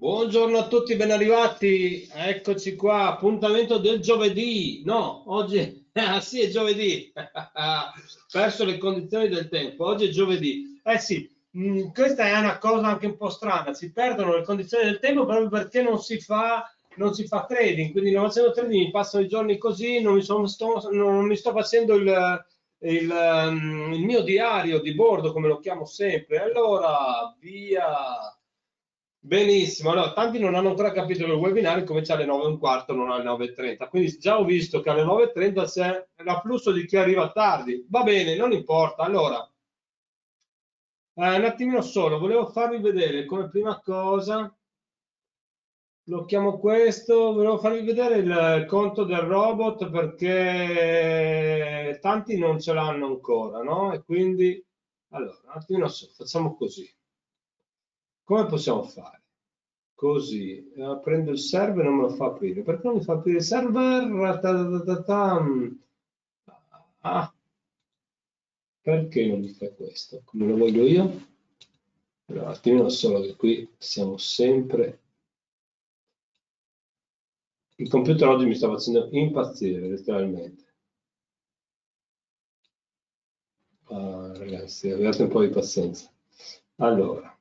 Buongiorno a tutti, ben arrivati. Eccoci qua, appuntamento del giovedì. No, oggi ah, sì, è giovedì. Perso le condizioni del tempo. Oggi è giovedì. Eh sì, mh, mm, questa è una cosa anche un po' strana. Si perdono le condizioni del tempo proprio perché non si fa non si fa trading, quindi non facendo trading mi passano i giorni così, non mi, sono, sto, non mi sto facendo il, il, um, il, mio diario di bordo, come lo chiamo sempre. Allora, via. Benissimo, allora, tanti non hanno ancora capito che il webinar comincia alle 9 e un quarto, non alle 9.30, quindi già ho visto che alle 9.30 c'è l'afflusso di chi arriva tardi. Va bene, non importa. Allora, eh, un attimino solo, volevo farvi vedere come prima cosa lo chiamo questo, volevo farvi vedere il conto del robot perché tanti non ce l'hanno ancora, no? E quindi, allora, un attimo, so, facciamo così. Come possiamo fare? Così, eh, prendo il server e non me lo fa aprire. Perché non mi fa aprire il server? Ah, perché non mi fa questo? Come lo voglio io? Un attimo solo che qui siamo sempre il computer oggi mi sta facendo impazzire, letteralmente. Ah, ragazzi, abbiate un po' di pazienza. Allora.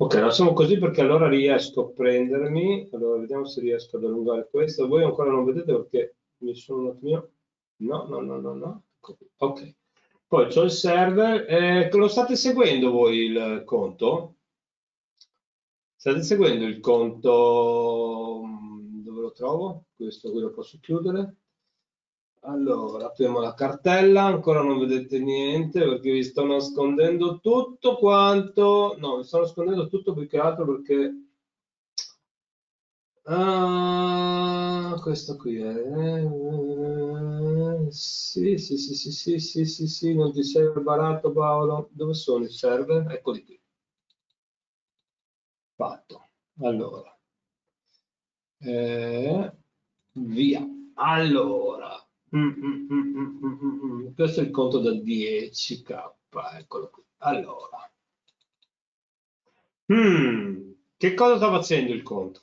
Ok, lasciamo così perché allora riesco a prendermi. Allora, vediamo se riesco ad allungare questo. Voi ancora non vedete perché mi sono un attimino... No, no, no, no, no. Ok. Poi c'ho il server. Eh, lo state seguendo voi il conto? State seguendo il conto, mm, dove lo trovo? Questo qui lo posso chiudere. Allora, apriamo la cartella, ancora non vedete niente perché vi sto nascondendo tutto quanto, no, vi sto nascondendo tutto più che altro perché Ah, questo qui è... Sì, sì, sì, sì, sì, sì, sì, sì, non ti sei preparato Paolo. Dove sono i server? Eccoli qui. Fatto. Allora. Eh, via. Allora mm, mm, mm, questo è il conto da 10k eccolo qui allora che cosa sta facendo il conto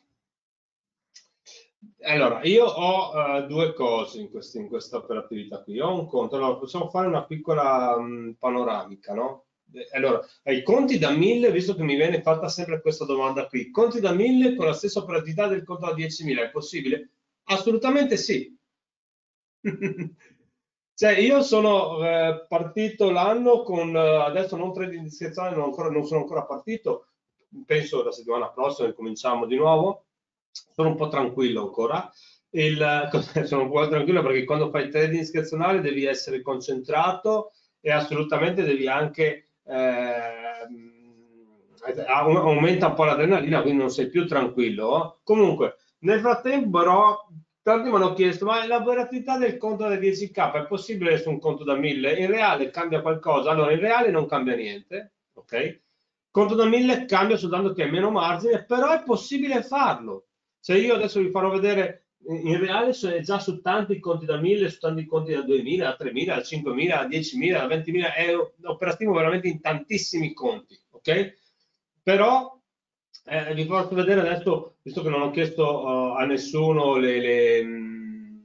allora, io ho uh, due cose in, questi, in, questa operatività qui. Ho un conto, allora possiamo fare una piccola um, panoramica, no? allora, i conti da 1000, visto che mi viene fatta sempre questa domanda qui, conti da 1000 con la stessa operatività del conto da 10.000, è possibile? Assolutamente sì. cioè, io sono eh, partito l'anno con, eh, adesso non trading discrezionale, non, non sono ancora partito, penso la settimana prossima cominciamo di nuovo, sono un po' tranquillo ancora, il, sono un po' tranquillo perché quando fai trading discrezionale devi essere concentrato e assolutamente devi anche eh, aumenta un po' l'adrenalina, quindi non sei più tranquillo. Comunque, nel frattempo però tanti mi hanno chiesto ma la volatilità del conto da 10k è possibile su un conto da 1000 in reale cambia qualcosa? Allora in reale non cambia niente ok? Conto da 1000 cambia soltanto che è meno margine però è possibile farlo. Se io adesso vi farò vedere in reale sono già su tanti conti da 1000, su tanti conti da 2000, da 3000, da 5000, da 10.000, da 20.000, è operativo veramente in tantissimi conti, ok? Però eh, vi faccio vedere adesso, visto che non ho chiesto uh, a nessuno le, le mh,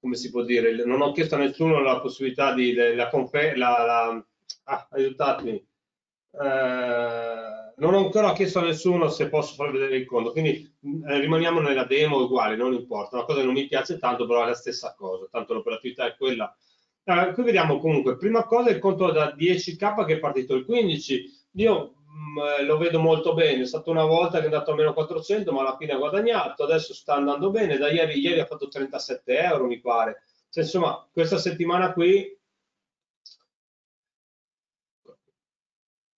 come si può dire, non ho chiesto a nessuno la possibilità di, la, la, la ah, aiutatemi, eh, non ho ancora chiesto a nessuno se posso far vedere il conto, quindi eh, rimaniamo nella demo uguale, non importa. Una cosa che non mi piace tanto, però è la stessa cosa, tanto l'operatività è quella. Eh, qui vediamo comunque, prima cosa il conto da 10k che è partito il 15. Io mm, lo vedo molto bene, è stata una volta che è andato a meno 400, ma alla fine ha guadagnato, adesso sta andando bene, da ieri, ieri ha fatto 37 euro mi pare. Cioè, insomma, questa settimana qui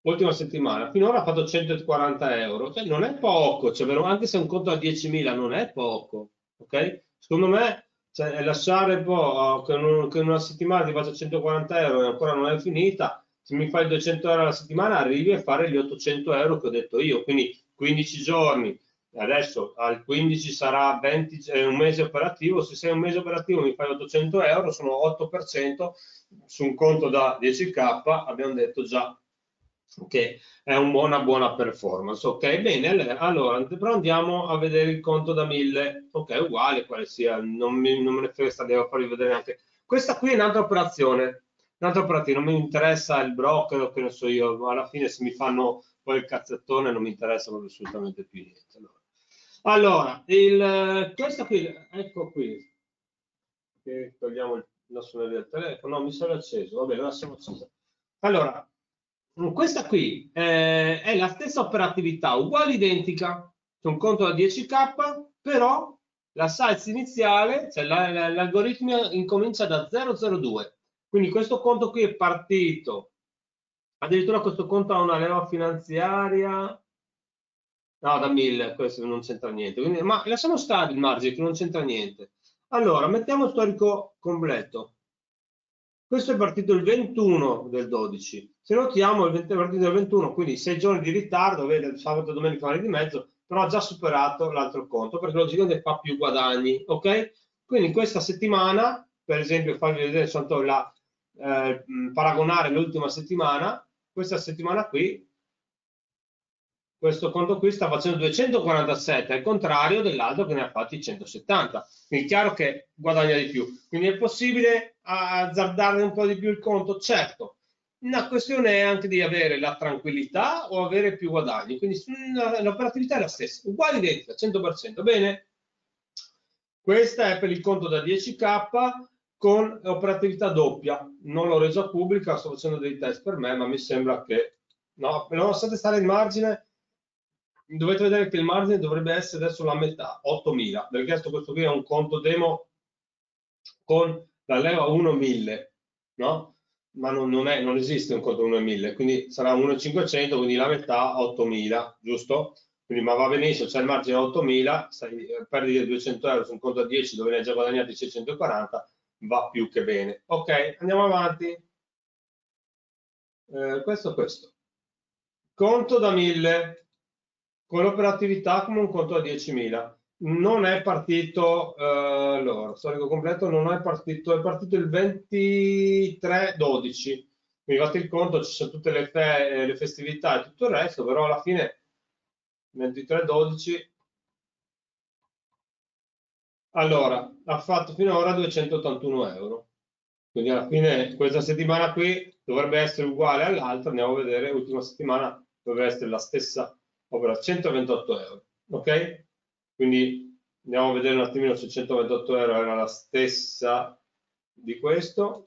ultima settimana, finora ha fatto 140 euro, cioè non è poco, cioè, anche se un conto a 10.000 non è poco, ok? Secondo me cioè, lasciare po' che in una settimana ti faccia 140 euro e ancora non è finita, se mi fai 200 euro alla settimana arrivi a fare gli 800 euro che ho detto io, quindi 15 giorni, adesso al 15 sarà 20, eh, un mese operativo, se sei un mese operativo mi fai 800 euro, sono 8% su un conto da 10k, abbiamo detto già che è un una buona performance. Ok, bene, allora però andiamo a vedere il conto da 1000. Ok, uguale, quale sia, non, mi, non me ne frega, devo farvi vedere anche. Questa qui è un'altra operazione, un'altra operazione, non mi interessa il broker o che ne so io, alla fine se mi fanno poi il cazzettone non mi interessa assolutamente più niente. Allora, il, questa qui, ecco qui, che togliamo il nostro del telefono, no, mi sono acceso, vabbè, ora siamo acceso. Allora, questa qui eh, è la stessa operatività, uguale identica, c'è un conto da 10k, però la size iniziale, cioè l'algoritmo incomincia da 002. Quindi questo conto qui è partito, addirittura questo conto ha una leva finanziaria, no da 1000, questo non c'entra niente, Quindi, ma lasciamo stare il margine che non c'entra niente. Allora, mettiamo storico completo. Questo è partito il 21 del 12. Se notiamo, il 20 è partito il 21, quindi 6 giorni di ritardo, vede, sabato, domenica, martedì di mezzo, però ha già superato l'altro conto, perché logicamente fa più guadagni, ok? Quindi in questa settimana, per esempio, farvi vedere soltanto la, eh, paragonare l'ultima settimana, questa settimana qui questo conto qui sta facendo 247 al contrario dell'altro che ne ha fatti 170 quindi è chiaro che guadagna di più. Quindi è possibile azzardare un po' di più il conto? Certo. Una questione è anche di avere la tranquillità o avere più guadagni. Quindi l'operatività è la stessa. Uguale identica 100% bene. Questa è per il conto da 10k con operatività doppia non l'ho resa pubblica sto facendo dei test per me ma mi sembra che no, nonostante stare in margine dovete vedere che il margine dovrebbe essere adesso la metà, 8.000. Del resto questo qui è un conto demo con la leva 1.1000, no? Ma non, non, è, non, esiste un conto 1.1000, quindi sarà 1.500, quindi la metà 8.000, giusto? Quindi, ma va benissimo, c'è il margine 8.000, perdi 200 euro su un conto a 10 dove ne hai già guadagnati 640, va più che bene. Ok, andiamo avanti. Eh, questo, questo. Conto da 1000 con l'operatività come un conto a 10.000. Non è partito, eh, allora, storico completo, non è partito, è partito il 23-12. Quindi fate il conto, ci sono tutte le, fe, le festività e tutto il resto, però alla fine 23-12 allora, ha fatto finora 281 euro. Quindi alla fine questa settimana qui dovrebbe essere uguale all'altra, andiamo a vedere, l'ultima settimana dovrebbe essere la stessa ovvero 128 euro. Ok? Quindi andiamo a vedere un attimino se 128 euro era la stessa di questo.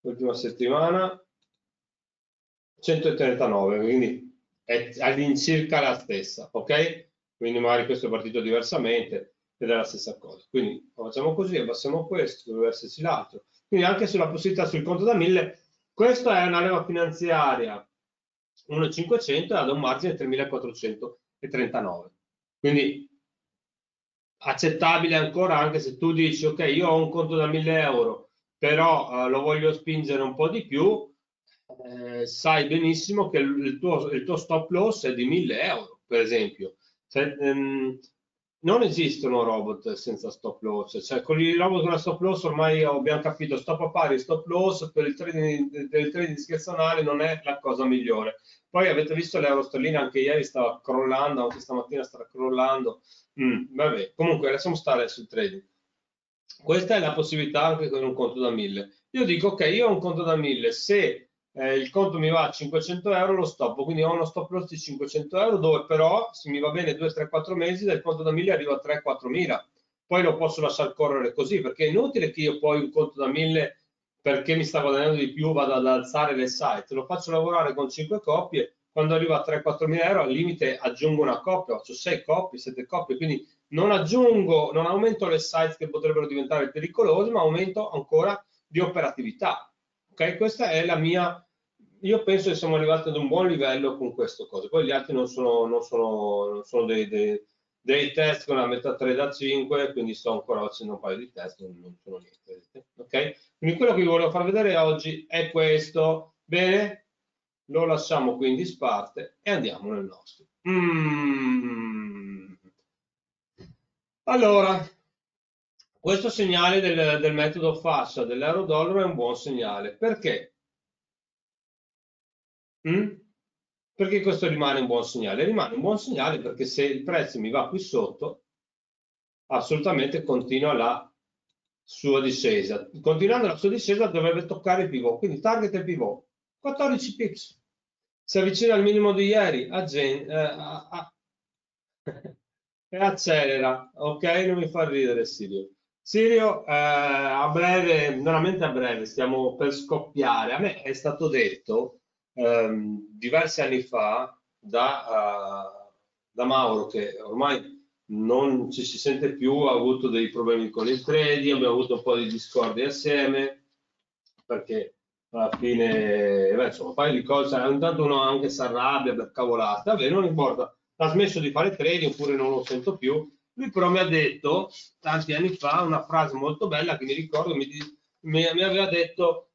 L'ultima settimana 139, quindi è all'incirca la stessa, ok? Quindi magari questo è partito diversamente ed è la stessa cosa. Quindi facciamo così, abbassiamo questo, dovrebbe esserci l'altro. Quindi anche sulla possibilità sul conto da 1000, questa è una leva finanziaria 1,500 ha un margine 3.439. Quindi accettabile ancora anche se tu dici ok io ho un conto da 1000 euro però eh, lo voglio spingere un po' di più eh, sai benissimo che il tuo, il tuo, stop loss è di 1000 euro per esempio cioè, ehm, non esistono robot senza stop loss, cioè con i robot con la stop loss ormai abbiamo capito stop a pari, stop loss per il trading, per il trading discrezionale non è la cosa migliore. Poi avete visto l'euro sterlina anche ieri stava crollando, anche stamattina sta crollando. Mm, vabbè, comunque lasciamo stare sul trading. Questa è la possibilità anche con un conto da 1000. Io dico ok, io ho un conto da 1000, se eh, il conto mi va a 500 euro, lo stop, quindi ho uno stop loss di 500 euro dove però se mi va bene 2, 3, 4 mesi dal conto da 1000 arrivo a 3, 4 mila. Poi lo posso lasciare correre così perché è inutile che io poi un conto da 1000 perché mi sta guadagnando di più vado ad alzare le site, lo faccio lavorare con 5 coppie, quando arrivo a 3-4 mila euro al limite aggiungo una coppia, faccio 6 coppie, 7 coppie, quindi non aggiungo, non aumento le sites che potrebbero diventare pericolose, ma aumento ancora di operatività. Ok, questa è la mia io penso che siamo arrivati ad un buon livello con queste cose. Poi gli altri non sono, non sono, non sono dei, dei, dei, test con la metà 3 da 5, quindi sto ancora facendo un paio di test, non, sono niente. Okay? Quindi quello che vi volevo far vedere oggi è questo. Bene? Lo lasciamo quindi in disparte e andiamo nel nostro. Mm. Allora, questo segnale del, del metodo fascia dell'euro-dollaro è un buon segnale. Perché? Mm? Perché questo rimane un buon segnale? Rimane un buon segnale perché se il prezzo mi va qui sotto, assolutamente continua la sua discesa. Continuando la sua discesa dovrebbe toccare il pivot, quindi target e pivot, 14 pips. Si avvicina al minimo di ieri eh, a, a, e accelera, ok? Non mi fa ridere Sirio. Sirio, eh, a breve, veramente a breve, stiamo per scoppiare. A me è stato detto ehm, diversi anni fa da, uh, da Mauro che ormai non ci si sente più, ha avuto dei problemi con il trading, abbiamo avuto un po' di discordia assieme, perché alla fine, beh, insomma, un paio di cose, intanto uno anche si arrabbia per cavolate, vabbè, non importa, ha smesso di fare trading oppure non lo sento più, lui però mi ha detto tanti anni fa una frase molto bella che mi ricordo, mi, mi, mi aveva detto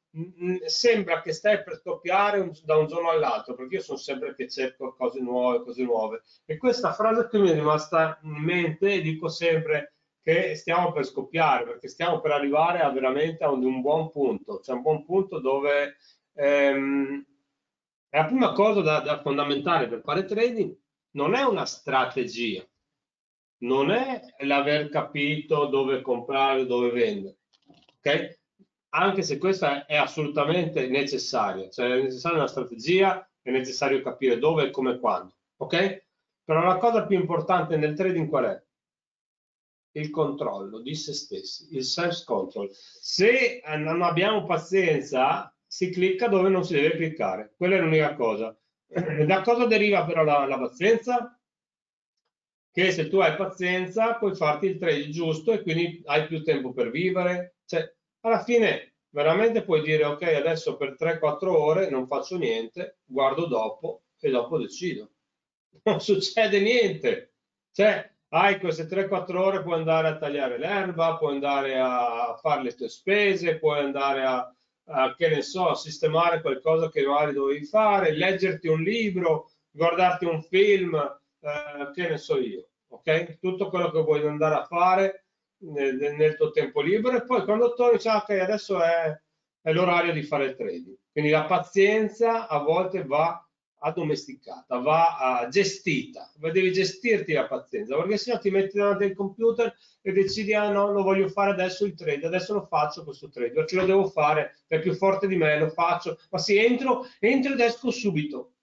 sembra che stai per scoppiare un, da un giorno all'altro, perché io sono sempre che cerco cose nuove, cose nuove. E questa frase qui mi è rimasta in mente dico sempre che stiamo per scoppiare, perché stiamo per arrivare a veramente a un, un buon punto, cioè un buon punto dove ehm, la prima cosa da, da fondamentale per fare trading non è una strategia, non è l'aver capito dove comprare, dove vendere. Okay? anche se questa è assolutamente necessaria, cioè è necessaria una strategia, è necessario capire dove, come e quando, ok? Però la cosa più importante nel trading qual è? Il controllo di se stessi, il self-control. Se non abbiamo pazienza, si clicca dove non si deve cliccare, quella è l'unica cosa. Da cosa deriva però la, la pazienza? Che se tu hai pazienza puoi farti il trade giusto e quindi hai più tempo per vivere, cioè alla fine veramente puoi dire ok adesso per 3-4 ore non faccio niente guardo dopo e dopo decido. Non succede niente. Cioè hai queste 3-4 ore puoi andare a tagliare l'erba puoi andare a fare le tue spese puoi andare a, a che ne so a sistemare qualcosa che magari dovevi fare leggerti un libro guardarti un film eh, che ne so io ok? Tutto quello che vuoi andare a fare nel, nel, tuo tempo libero e poi quando torni dici ok adesso è, è l'orario di fare il trading. Quindi la pazienza a volte va addomesticata, va uh, gestita, devi gestirti la pazienza, perché se no ti metti davanti al computer e decidi, ah no, lo voglio fare adesso il trade, adesso lo faccio questo trade, perché lo devo fare, è più forte di me, lo faccio, ma sì, entro, entro ed esco subito.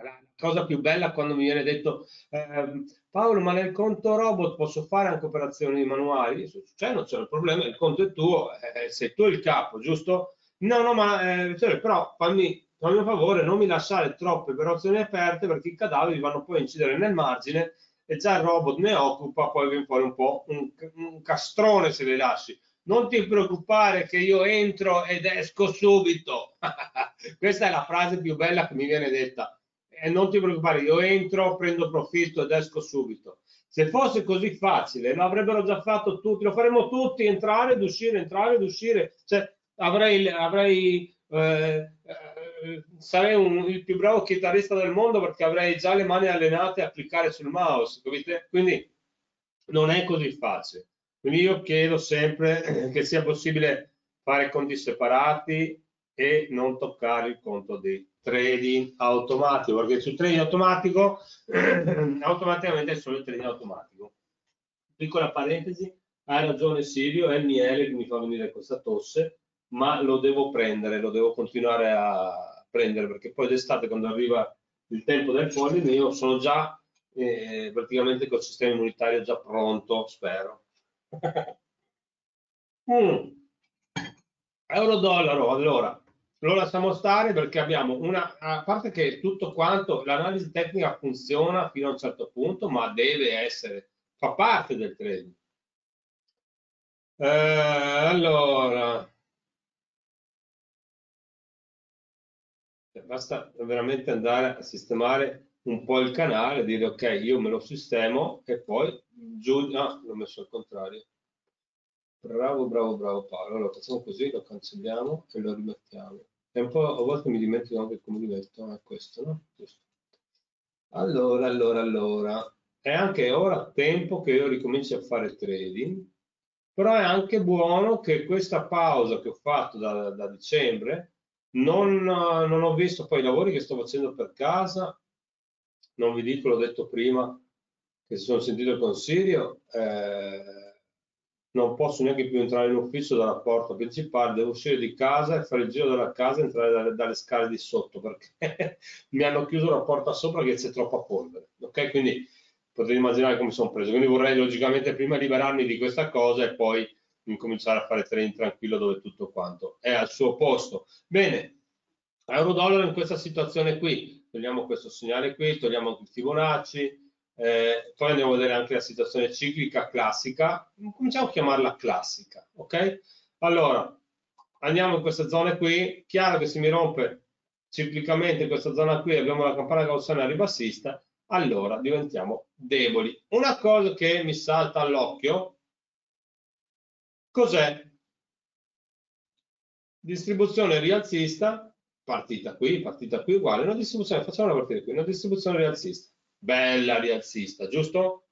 La cosa più bella quando mi viene detto, eh, Paolo, ma nel conto robot posso fare anche operazioni manuali? Cioè, non c'è il problema, il conto è tuo, eh, sei tu il capo, giusto? No, no, ma eh, cioè, però fammi, fammi un favore, non mi lasciare troppe operazioni aperte perché i cadaveri vanno poi a incidere nel margine e già il robot ne occupa, poi viene fuori un po' un, un castrone se le lasci. Non ti preoccupare che io entro ed esco subito. Questa è la frase più bella che mi viene detta e non ti preoccupare, io entro, prendo profitto ed esco subito. Se fosse così facile, lo avrebbero già fatto tutti, lo faremmo tutti, entrare ed uscire, entrare ed uscire. Cioè, avrei, avrei eh, eh, sarei un, il più bravo chitarrista del mondo perché avrei già le mani allenate a cliccare sul mouse, capite? Quindi non è così facile. Quindi io chiedo sempre che sia possibile fare conti separati e non toccare il conto di trading automatico, perché sul trading automatico automaticamente è solo il trading automatico. Piccola parentesi, hai ragione Silvio, è il miele che mi fa venire questa tosse, ma lo devo prendere, lo devo continuare a prendere, perché poi d'estate quando arriva il tempo del polline io sono già eh, praticamente col sistema immunitario già pronto, spero. mm. Euro-dollaro, allora, lo lasciamo stare perché abbiamo una, a parte che tutto quanto, l'analisi tecnica funziona fino a un certo punto, ma deve essere, fa parte del trading. Eh, allora, basta veramente andare a sistemare un po' il canale, dire ok, io me lo sistemo e poi giù, no, l'ho messo al contrario. Bravo, bravo, bravo Paolo. Allora facciamo così, lo cancelliamo e lo rimettiamo. E un po' a volte mi dimentico anche come li metto, è questo, no? Giusto. Allora, allora, allora. È anche ora tempo che io ricominci a fare trading, però è anche buono che questa pausa che ho fatto da, da dicembre non, non ho visto poi i lavori che sto facendo per casa, non vi dico, l'ho detto prima, che si sono sentito il consiglio, eh, non posso neanche più entrare in ufficio dalla porta principale, devo uscire di casa e fare il giro della casa e entrare dalle, dalle scale di sotto perché mi hanno chiuso la porta sopra che c'è troppa polvere. Ok, quindi potete immaginare come sono preso. Quindi vorrei logicamente prima liberarmi di questa cosa e poi incominciare a fare trading tranquillo dove tutto quanto è al suo posto. Bene, euro-dollaro in questa situazione qui, togliamo questo segnale qui, togliamo il Fibonacci, eh, poi andiamo a vedere anche la situazione ciclica classica, cominciamo a chiamarla classica, ok? Allora, andiamo in queste zone qui, chiaro che se mi rompe ciclicamente in questa zona qui abbiamo la campana gaussiana ribassista, allora diventiamo deboli. Una cosa che mi salta all'occhio, cos'è? Distribuzione rialzista, partita qui, partita qui, uguale, una distribuzione, facciamo una partita qui, una distribuzione rialzista bella rialzista, giusto?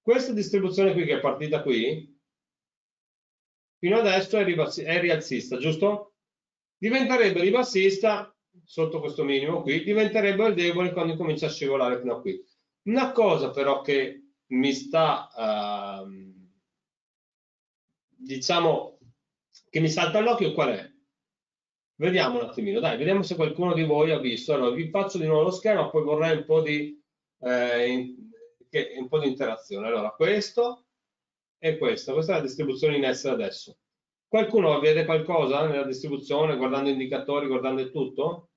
Questa distribuzione qui che è partita qui, fino adesso è, rialzista, giusto? Diventerebbe ribassista sotto questo minimo qui, diventerebbe il debole quando comincia a scivolare fino a qui. Una cosa però che mi sta, uh, diciamo, che mi salta all'occhio qual è? Vediamo un attimino, dai, vediamo se qualcuno di voi ha visto. Allora, vi faccio di nuovo lo schermo, poi vorrei un po' di eh, in, che, un po' di interazione. Allora, questo e questo, questa è la distribuzione in essere adesso. Qualcuno vede qualcosa nella distribuzione, guardando indicatori, guardando tutto?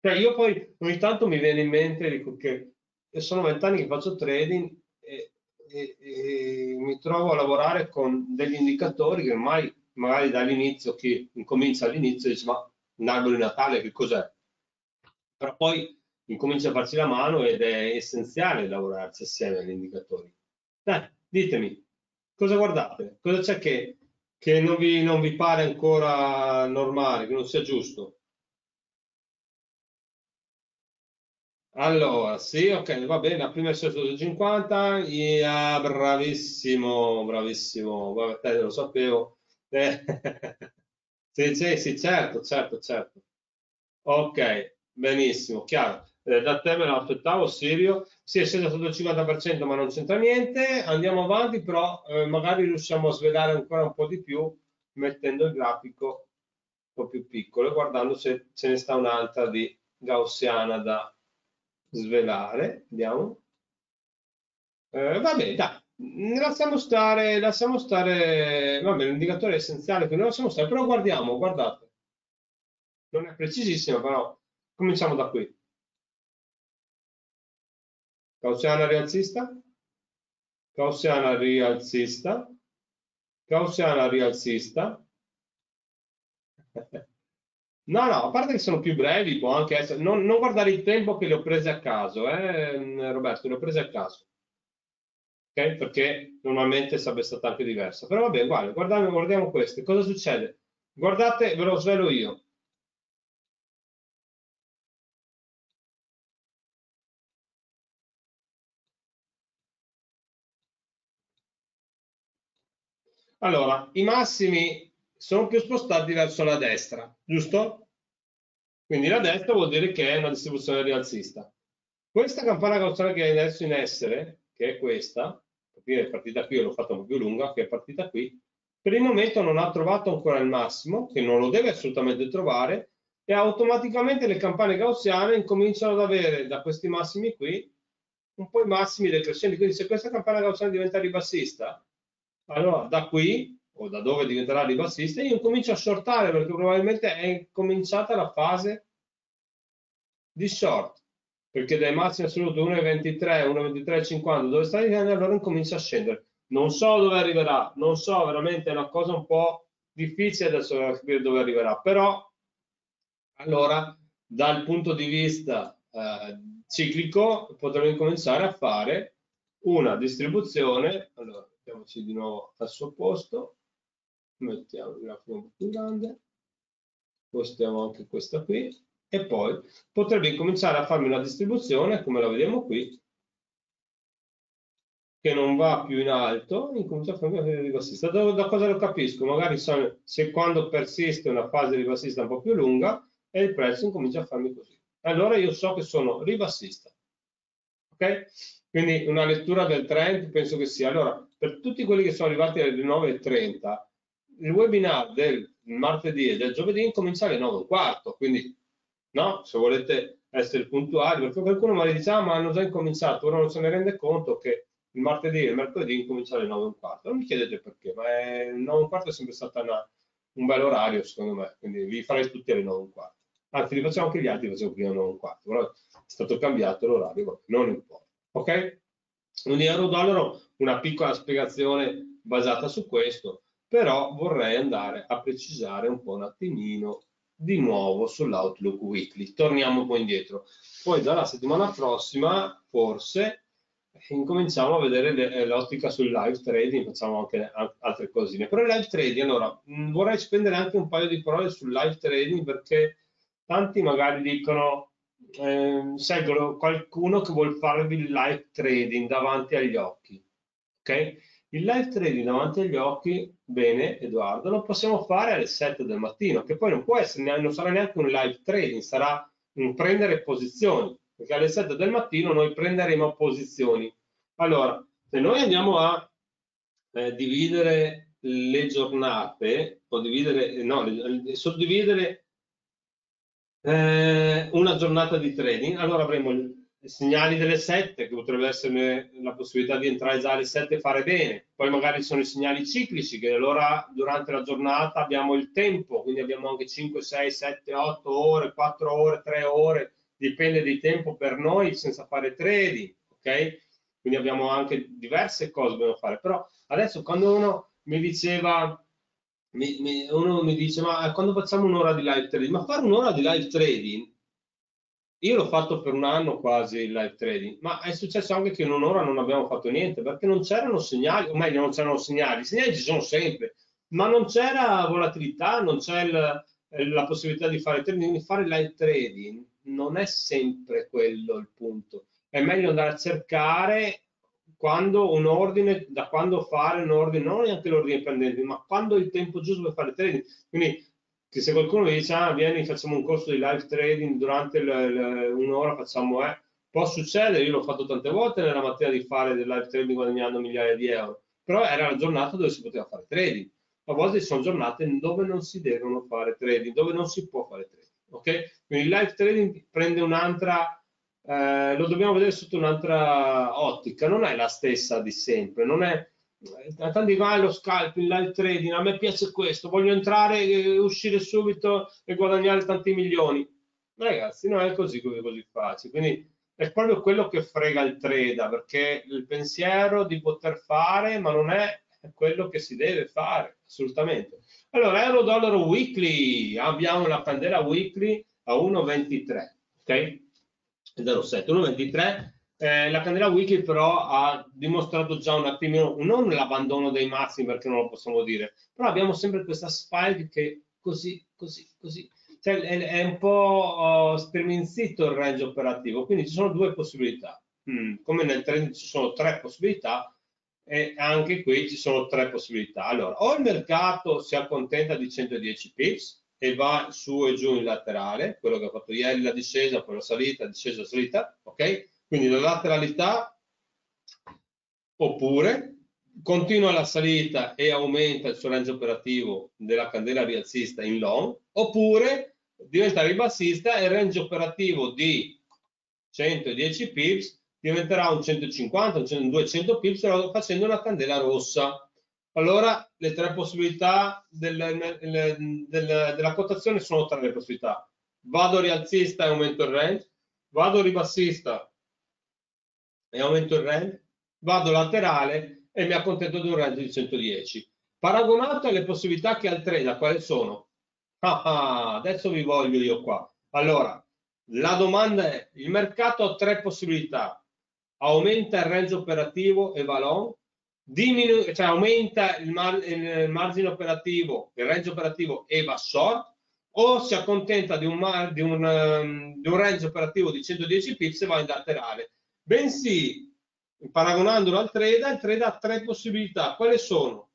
Cioè, io poi ogni tanto mi viene in mente, che sono vent'anni che faccio trading e, e, e, mi trovo a lavorare con degli indicatori che ormai magari dall'inizio, chi incomincia all'inizio dice ma un albero di Natale che cos'è? Però poi incomincia a farci la mano ed è essenziale lavorarci assieme agli indicatori. Dai, ditemi, cosa guardate? Cosa c'è che, che non, vi, non vi pare ancora normale, che non sia giusto? Allora, sì, ok, va bene, la prima è 650, yeah, bravissimo, bravissimo, vabbè, lo sapevo. Eh, sì, sì, sì, certo, certo, certo. Ok, benissimo, chiaro eh, da te me lo aspettavo, Sirio, sì, è sceso il 50% ma non c'entra niente, andiamo avanti, però eh, magari riusciamo a svelare ancora un po' di più mettendo il grafico un po' più piccolo e guardando se ce ne sta un'altra di gaussiana da svelare, vediamo. Eh, vabbè, dai, lasciamo stare, lasciamo stare, vabbè, l'indicatore è essenziale, quindi lasciamo stare, però guardiamo, guardate. Non è precisissimo, però cominciamo da qui. Gaussiana rialzista, Gaussiana rialzista, Gaussiana rialzista. No, no, a parte che sono più brevi, può anche essere... Non, non guardare il tempo che le ho prese a caso, eh, Roberto, le ho prese a caso. Ok? Perché normalmente sarebbe stata anche diversa. Però va bene, guardiamo, guardiamo queste. Cosa succede? Guardate, ve lo svelo io. Allora, i massimi sono più spostati verso la destra, giusto? Quindi la destra vuol dire che è una distribuzione rialzista. Questa campana gaussiana che è adesso in essere, che è questa, è partita qui, l'ho fatta un po' più lunga, che è partita qui, per il momento non ha trovato ancora il massimo, che non lo deve assolutamente trovare, e automaticamente le campane gaussiane incominciano ad avere da questi massimi qui un po' i massimi decrescenti. Quindi se questa campana gaussiana diventa ribassista, allora da qui o da dove diventerà ribassista io comincio a shortare perché probabilmente è cominciata la fase di short. Perché dai massimi assoluti 1,23 1,23,50 dove sta arrivando allora incomincia a scendere. Non so dove arriverà non so veramente è una cosa un po' difficile adesso capire dove arriverà però allora dal punto di vista eh, ciclico potremo cominciare a fare una distribuzione allora mettiamoci di nuovo al suo posto, mettiamo il grafico un po' più grande, spostiamo anche questa qui e poi potrebbe cominciare a farmi una distribuzione come la vediamo qui che non va più in alto, incomincia a fare una fase ribassista. Da, da, cosa lo capisco? Magari sono, se quando persiste una fase ribassista un po' più lunga e il prezzo incomincia a farmi così. Allora io so che sono ribassista. Ok? Quindi una lettura del trend penso che sia. Allora, per tutti quelli che sono arrivati alle 9.30, il webinar del martedì e del giovedì incomincia alle 9.15, quindi no, se volete essere puntuali, perché qualcuno mi dice, ah, ma hanno già incominciato, ora non se ne rende conto che il martedì e il mercoledì incomincia alle 9 e un quarto. Non mi chiedete perché, ma è, 9 e un quarto è sempre stato un bel orario secondo me, quindi vi farei tutti alle 9 e un quarto. Anzi, li facciamo anche gli altri, facciamo prima alle 9 e un quarto, però è stato cambiato l'orario, non importa. Ok? Quindi euro-dollaro, una piccola spiegazione basata su questo, però vorrei andare a precisare un po' un attimino di nuovo sull'Outlook Weekly. Torniamo un po' indietro. Poi dalla settimana prossima, forse, incominciamo a vedere eh, l'ottica sul live trading, facciamo anche altre cosine. Però il live trading, allora, mh, vorrei spendere anche un paio di parole sul live trading perché tanti magari dicono, eh, seguono qualcuno che vuole farvi il live trading davanti agli occhi. Ok? Il live trading davanti agli occhi, bene Edoardo, lo possiamo fare alle 7 del mattino, che poi non può essere, non sarà neanche un live trading, sarà un prendere posizioni perché alle 7 del mattino noi prenderemo posizioni. Allora, se noi andiamo a eh, dividere le giornate, o dividere, no, suddividere eh, una giornata di trading, allora avremo i segnali delle 7, che potrebbe essere la possibilità di entrare già alle 7 e fare bene. Poi magari sono i segnali ciclici, che allora durante la giornata abbiamo il tempo, quindi abbiamo anche 5, 6, 7, 8 ore, 4 ore, 3 ore, dipende di tempo per noi senza fare trading, ok? Quindi abbiamo anche diverse cose da fare, però adesso quando uno mi diceva, mi, mi, uno mi dice, ma quando facciamo un'ora di live trading? Ma fare un'ora di live trading, io l'ho fatto per un anno quasi il live trading, ma è successo anche che in un'ora non abbiamo fatto niente, perché non c'erano segnali, o meglio non c'erano segnali, i segnali ci sono sempre, ma non c'era volatilità, non c'è la possibilità di fare trading, di fare live trading non è sempre quello il punto. È meglio andare a cercare quando un ordine, da quando fare un ordine, non neanche l'ordine pendente, ma quando è il tempo giusto per fare trading. Quindi che se qualcuno mi dice, ah, vieni, facciamo un corso di live trading durante un'ora, facciamo, eh, può succedere, io l'ho fatto tante volte nella mattina di fare del live trading guadagnando migliaia di euro, però era la giornata dove si poteva fare trading. A volte ci sono giornate dove non si devono fare trading, dove non si può fare trading ok? Quindi il live trading prende un'altra, eh, lo dobbiamo vedere sotto un'altra ottica, non è la stessa di sempre, non è, eh, tanti dicono, ah, lo scalp, il live trading, a me piace questo, voglio entrare, e uscire subito e guadagnare tanti milioni. Ragazzi, non è così, così facile, quindi è proprio quello che frega il trader, perché il pensiero di poter fare, ma non è quello che si deve fare, assolutamente. Allora, euro dollaro weekly, abbiamo la candela weekly a 1,23, ok? 0,7, 1,23. Eh, la candela weekly però ha dimostrato già un attimino, non l'abbandono dei massimi perché non lo possiamo dire, però abbiamo sempre questa spike che così, così, così. Cioè, è, è un po' uh, sterminzito il range operativo, quindi ci sono due possibilità. Mm, come nel trend ci sono tre possibilità, e anche qui ci sono tre possibilità. Allora, o il mercato si accontenta di 110 pips e va su e giù in laterale, quello che ha fatto ieri la discesa, poi la salita, discesa, salita, ok? Quindi la lateralità, oppure continua la salita e aumenta il suo range operativo della candela rialzista in long, oppure diventa ribassista e il range operativo di 110 pips diventerà un 150, un 200 pips facendo una candela rossa. Allora le tre possibilità del, del, del, della quotazione sono tre le possibilità. Vado rialzista e aumento il range, vado ribassista e aumento il range, vado laterale e mi accontento di un range di 110. Paragonato alle possibilità che ha il trader, quali sono? Ah, ah, adesso vi voglio io qua. Allora, la domanda è, il mercato ha tre possibilità, aumenta il range operativo e valon, diminu- cioè aumenta il, mar- il, margine operativo, il range operativo e va short, o si accontenta di un, mar- di un, um, di un range operativo di 110 pips e va in laterale. Bensì paragonandolo al trader, il trader ha tre possibilità. Quali sono?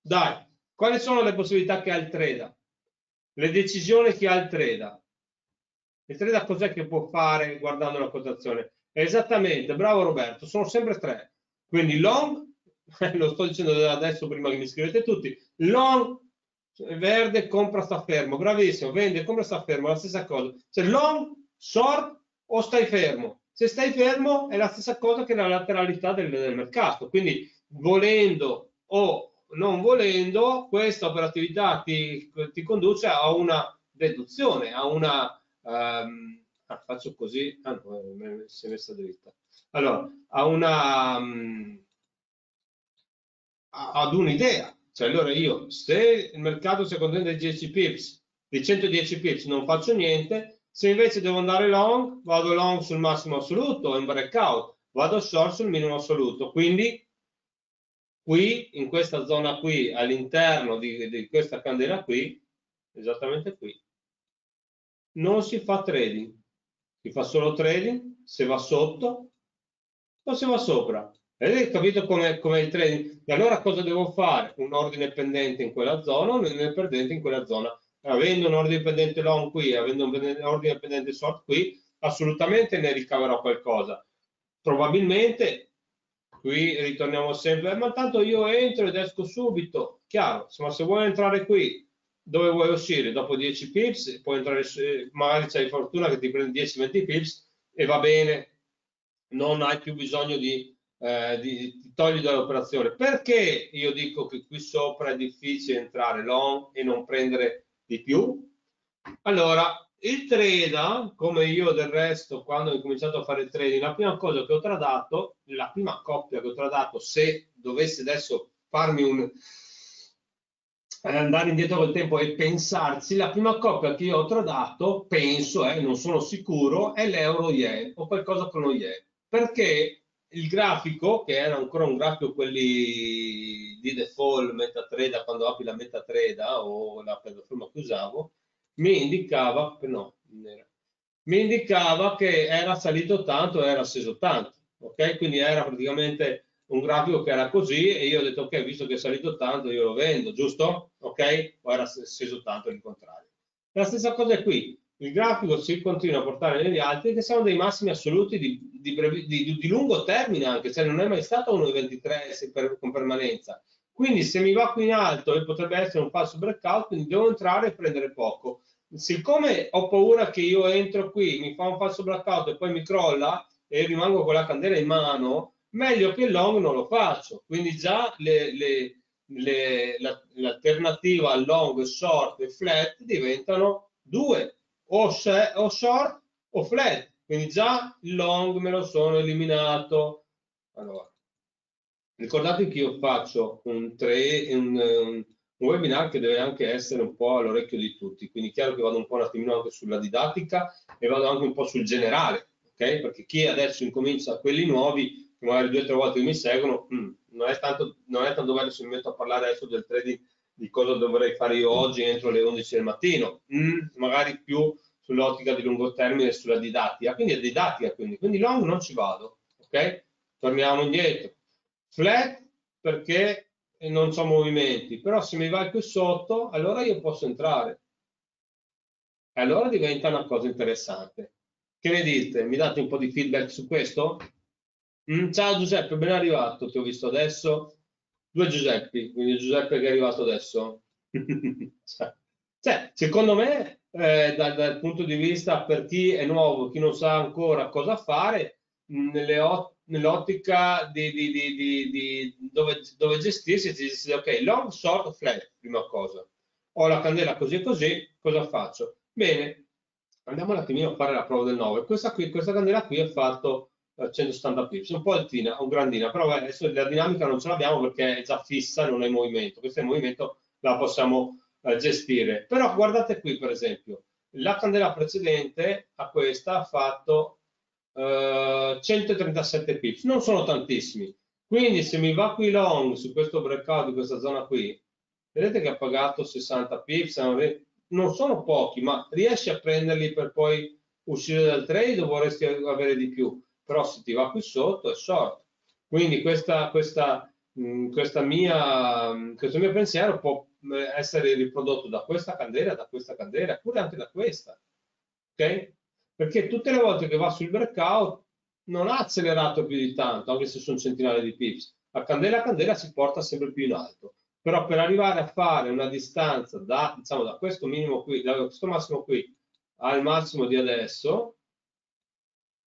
Dai, quali sono le possibilità che ha il trader? Le decisioni che ha il trader. Il trader cos'è che può fare guardando la quotazione? Esattamente, bravo Roberto, sono sempre tre. Quindi long, lo sto dicendo adesso prima che mi scrivete tutti, long, verde, compra, sta fermo, bravissimo, vende, compra, sta fermo, la stessa cosa. Cioè long, short o stai fermo. Se stai fermo è la stessa cosa che la lateralità del, del mercato, quindi volendo o non volendo, questa operatività ti, ti conduce a una deduzione, a una... Um, ah, faccio così, ah no, si è messa dritta. Allora, a una... Um, ad un'idea, cioè allora io, se il mercato si accontenta di 10 pips, di 110 pips non faccio niente, se invece devo andare long, vado long sul massimo assoluto in breakout, vado short sul minimo assoluto, quindi qui, in questa zona qui, all'interno di, di questa candela qui, esattamente qui, non si fa trading, si fa solo trading se va sotto o se va sopra. Avete capito come è il trading? E allora cosa devo fare? Un ordine pendente in quella zona, un ordine pendente in quella zona. Avendo un ordine pendente long qui, avendo un ordine pendente short qui, assolutamente ne ricaverò qualcosa. Probabilmente qui ritorniamo sempre, ma tanto io entro ed esco subito, chiaro, ma se vuoi entrare qui, dove vuoi uscire? Dopo 10 pips, puoi entrare, magari c'hai fortuna che ti prendi 10-20 pips e va bene, non hai più bisogno di, eh, di, di togli dall'operazione. Perché io dico che qui sopra è difficile entrare long e non prendere di più? Allora, il trader, come io del resto, quando ho cominciato a fare trading, la prima cosa che ho tradato, la prima coppia che ho tradato, se dovessi adesso farmi un eh, andare indietro col tempo e pensarci, la prima coppia che io ho tradato, penso, eh, non sono sicuro, è l'euro yen o qualcosa con lo yen. Perché il grafico, che era ancora un grafico quelli di default, MetaTrader, quando apri la MetaTrader o la piattaforma che usavo, mi indicava, no, mi indicava che era salito tanto era sceso tanto, ok? Quindi era praticamente un grafico che era così e io ho detto ok, visto che è salito tanto io lo vendo, giusto? Ok? O era sceso tanto il contrario. La stessa cosa è qui, il grafico si continua a portare negli altri che sono dei massimi assoluti di, di, di, di lungo termine anche, cioè non è mai stato 1,23 per, con permanenza. Quindi se mi va qui in alto e potrebbe essere un falso breakout, quindi devo entrare e prendere poco siccome ho paura che io entro qui, mi fa un falso blackout e poi mi crolla e rimango con la candela in mano, meglio che il long non lo faccio. Quindi già l'alternativa la, al long, short e flat diventano due, o, se, o short o flat. Quindi già il long me lo sono eliminato. Allora, ricordate che io faccio un, tre, un, un un webinar che deve anche essere un po' all'orecchio di tutti, quindi chiaro che vado un po' un attimino anche sulla didattica e vado anche un po' sul generale, ok? Perché chi adesso incomincia, quelli nuovi, che magari due o tre volte mi seguono, mm, non, è tanto, non è tanto bello se mi metto a parlare adesso del trading, di cosa dovrei fare io oggi entro le 11 del mattino, mm, magari più sull'ottica di lungo termine sulla didattica, quindi è didattica, quindi, quindi long non ci vado, ok? Torniamo indietro. Flat perché non ho movimenti, però se mi vai qui sotto, allora io posso entrare. E allora diventa una cosa interessante. Che ne dite? Mi date un po' di feedback su questo? Mm, ciao Giuseppe, ben arrivato, ti ho visto adesso. Due Giuseppi, quindi Giuseppe che è arrivato adesso. cioè, secondo me, eh, dal, dal, punto di vista per chi è nuovo, chi non sa ancora cosa fare, nell'ottica di, di, di, di, dove, dove gestirsi, si dice ok, long, short, flat, prima cosa. Ho la candela così e così, cosa faccio? Bene, andiamo un attimino a fare la prova del 9. Questa, qui, questa candela qui ha fatto 170 pips, un po' altina, un grandina, però adesso la dinamica non ce l'abbiamo perché è già fissa, non è in movimento. Questa è in movimento, la possiamo eh, gestire. Però guardate qui, per esempio, la candela precedente a questa ha fatto 137 eh, pips, non sono tantissimi. Quindi se mi va qui long su questo breakout di questa zona qui, vedete che ha pagato 60 pips, non sono pochi, ma riesci a prenderli per poi uscire dal trade o vorresti avere di più? Però se ti va qui sotto è short. Quindi questa, questa, mh, questa mia, questo mio pensiero può essere riprodotto da questa candela, da questa candela, pure anche da questa. Ok? Perché tutte le volte che va sul breakout non ha accelerato più di tanto, anche se sono centinaia di pips. A candela a candela si porta sempre più in alto. Però per arrivare a fare una distanza da, diciamo, da questo minimo qui, da questo massimo qui al massimo di adesso,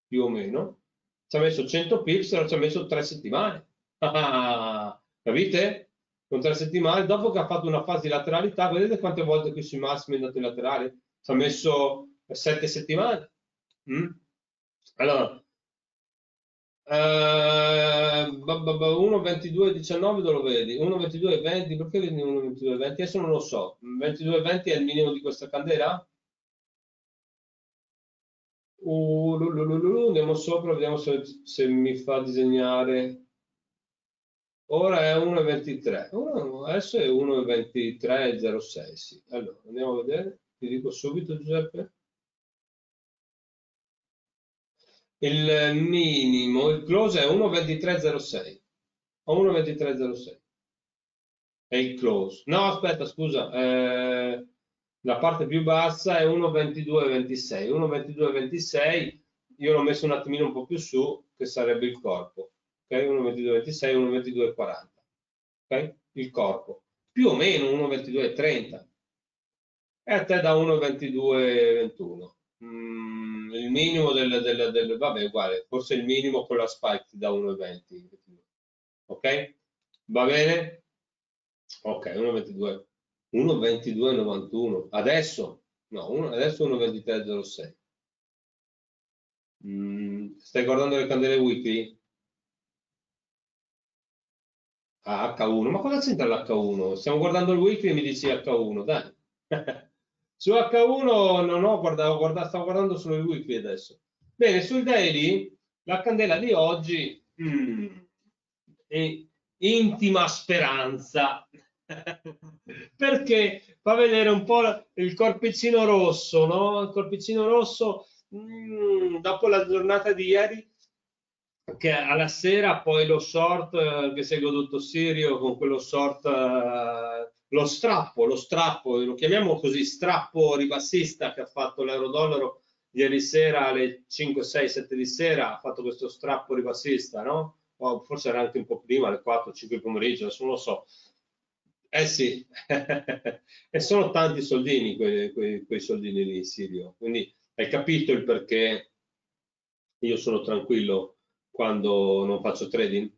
più o meno, ci ha messo 100 pips e ci ha messo 3 settimane. capite? Con 3 settimane, dopo che ha fatto una fase di lateralità, vedete quante volte qui sui massimi è andato in laterale? Ci ha messo 7 settimane. Mm? Allora, eh, 1, 22, 19 dove lo vedi? 1, 22, 20, perché vedi 1, 22, 20? Adesso non lo so. 22, 20 è il minimo di questa candela? Uh, andiamo sopra, vediamo se, se, mi fa disegnare. Ora è 1,23. adesso è 1,23,06. Sì. Allora, andiamo a vedere. Ti dico subito, Giuseppe. Il minimo, il close è 1,23,06. O 1,23,06. È il close. No, aspetta, scusa. Eh, la parte più bassa è 1,2226. 1,2226 io l'ho messo un attimino un po' più su, che sarebbe il corpo. Ok? 1,2226, 1,2240. Ok? Il corpo. Più o meno 1,2230. E a te da 1,2221. Mm, il minimo del, del, del, vabbè, uguale, forse il minimo con la spike da 1,20. Ok? Va bene? Ok, 1,22. 1,2291. Adesso, no, uno, adesso 1,2306. Mm, stai guardando le candele weekly? Ah, H1, ma cosa c'entra l'H1? Stiamo guardando il weekly e mi dici H1, dai. Su H1 non ho guardato, guardato, stavo guardando solo il weekly adesso. Bene, sul daily, la candela di oggi, mm, è intima speranza perché fa vedere un po' il corpicino rosso, no? Il corpicino rosso mh, mm, dopo la giornata di ieri che alla sera poi lo short eh, che si è goduto Sirio con quello short eh, lo strappo, lo strappo, lo chiamiamo così strappo ribassista che ha fatto l'euro-dollaro ieri sera alle 5, 6, 7 di sera ha fatto questo strappo ribassista, no? Forse era anche un po' prima, alle 4, 5 di pomeriggio, adesso non lo so eh sì, e sono tanti soldini quei, quei, quei soldini lì, Sirio. Quindi hai capito il perché io sono tranquillo quando non faccio trading?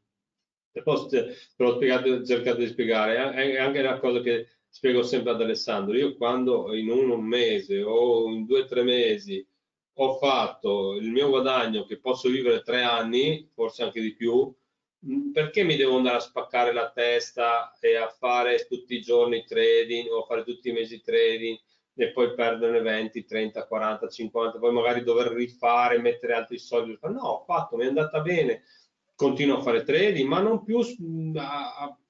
Te l'ho, spiegato, cercato di spiegare, è anche una cosa che spiego sempre ad Alessandro. Io quando in un mese o in due o tre mesi ho fatto il mio guadagno che posso vivere tre anni, forse anche di più, perché mi devo andare a spaccare la testa e a fare tutti i giorni trading o a fare tutti i mesi trading e poi perderne 20, 30, 40, 50, poi magari dover rifare, mettere altri soldi. No, ho fatto, mi è andata bene, continuo a fare trading, ma non più mm,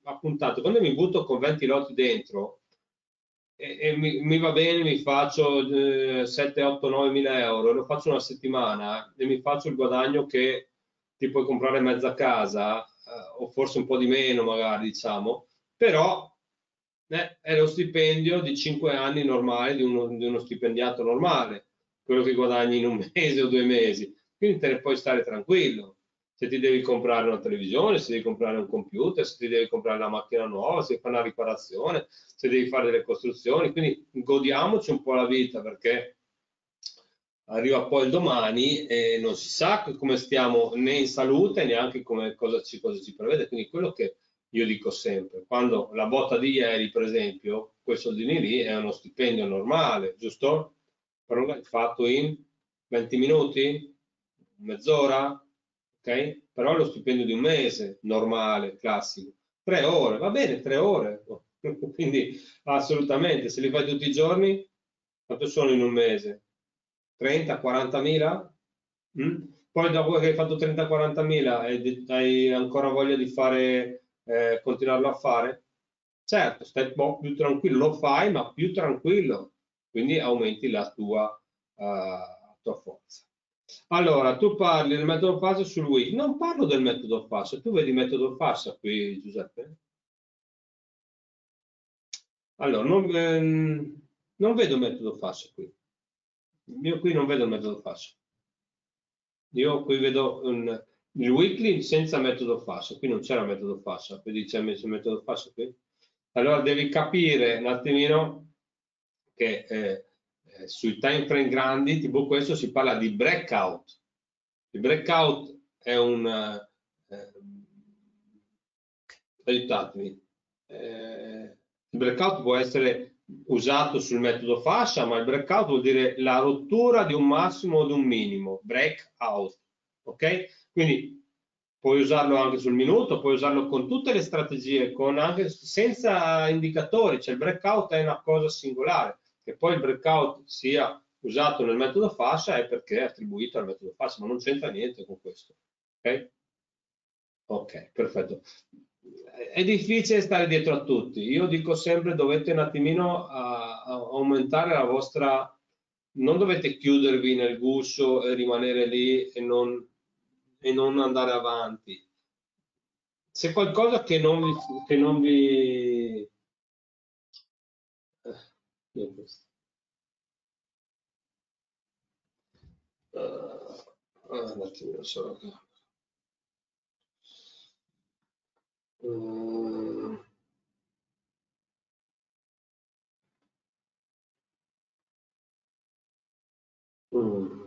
appuntato. Quando mi butto con 20 lotti dentro e, e mi, mi, va bene, mi faccio eh, 7, 8, 9 mila euro, lo faccio una settimana e mi faccio il guadagno che ti puoi comprare mezza casa eh, o forse un po' di meno magari diciamo, però eh, è lo stipendio di 5 anni normale di uno, di uno stipendiato normale, quello che guadagni in un mese o due mesi, quindi te ne puoi stare tranquillo. Se ti devi comprare una televisione, se devi comprare un computer, se ti devi comprare una macchina nuova, se devi una riparazione, se devi fare delle costruzioni, quindi godiamoci un po' la vita perché arriva poi il domani e non si sa come stiamo né in salute neanche come, cosa, ci, cosa ci prevede. Quindi quello che io dico sempre, quando la botta di ieri, per esempio, quei soldini lì è uno stipendio normale, giusto? Però fatto in 20 minuti, mezz'ora, ok? Però è lo stipendio di un mese, normale, classico. Tre ore, va bene, tre ore. Quindi assolutamente, se li fai tutti i giorni, quanto sono in un mese? 30-40 mila? Mm? Poi dopo che hai fatto 30-40 mila hai ancora voglia di fare, eh, continuarlo a fare? Certo, stai un po' più tranquillo, lo fai ma più tranquillo, quindi aumenti la tua, uh, tua forza. Allora, tu parli del metodo fase sul weekly. Non parlo del metodo fase. Tu vedi il metodo fase qui, Giuseppe? Allora, non, ehm, non vedo metodo fase qui. Io qui non vedo il metodo fase. Io qui vedo un, il weekly senza metodo fase. Qui non c'era metodo fase. Quindi c'è messo il metodo fase qui. Allora devi capire un attimino che eh, eh, sui time frame grandi, tipo questo, si parla di breakout. Il breakout è un... Eh, aiutatemi. Eh, il breakout può essere usato sul metodo fascia, ma il breakout vuol dire la rottura di un massimo o di un minimo, breakout, ok? Quindi puoi usarlo anche sul minuto, puoi usarlo con tutte le strategie, con anche senza indicatori, cioè il breakout è una cosa singolare che poi il breakout sia usato nel metodo fascia è perché è attribuito al metodo fascia, ma non c'entra niente con questo. Ok? Ok, perfetto. È difficile stare dietro a tutti. Io dico sempre dovete un attimino a, a aumentare la vostra... Non dovete chiudervi nel guscio e rimanere lì e non, e non andare avanti. C'è qualcosa che non vi, che non vi. Uh, un attimino solo Uh, mm.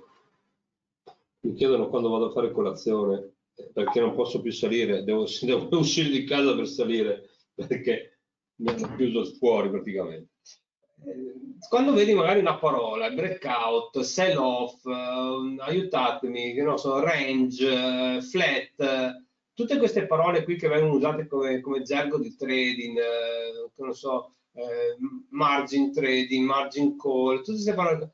Mi chiedono quando vado a fare colazione perché non posso più salire, devo, devo uscire di casa per salire perché mi hanno chiuso fuori praticamente quando vedi magari una parola, breakout, sell off, uh, aiutatemi, che non so, range, flat, tutte queste parole qui che vengono usate come, come gergo di trading, che non so, margin trading, margin call, tutte queste parole,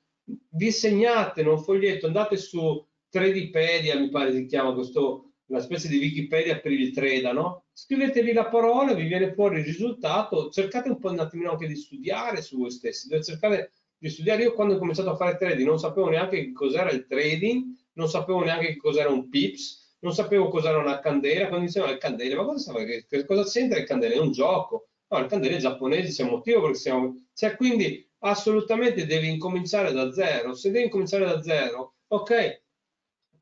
vi segnate in un foglietto, andate su Tradipedia, mi pare si chiama questo una specie di Wikipedia per il trade, no? Scrivetevi la parola, vi viene fuori il risultato, cercate un po' un attimino anche di studiare su voi stessi, dovete cercare di studiare. Io quando ho cominciato a fare trading non sapevo neanche che cos'era il trading, non sapevo neanche che cos'era un pips, non sapevo cos'era una candela, quando dicevano le candele, ma cosa, cosa c'entra il candele? È un gioco. No, il candele giapponese c'è un motivo perché siamo... Cioè, quindi assolutamente devi incominciare da zero. Se devi incominciare da zero, ok,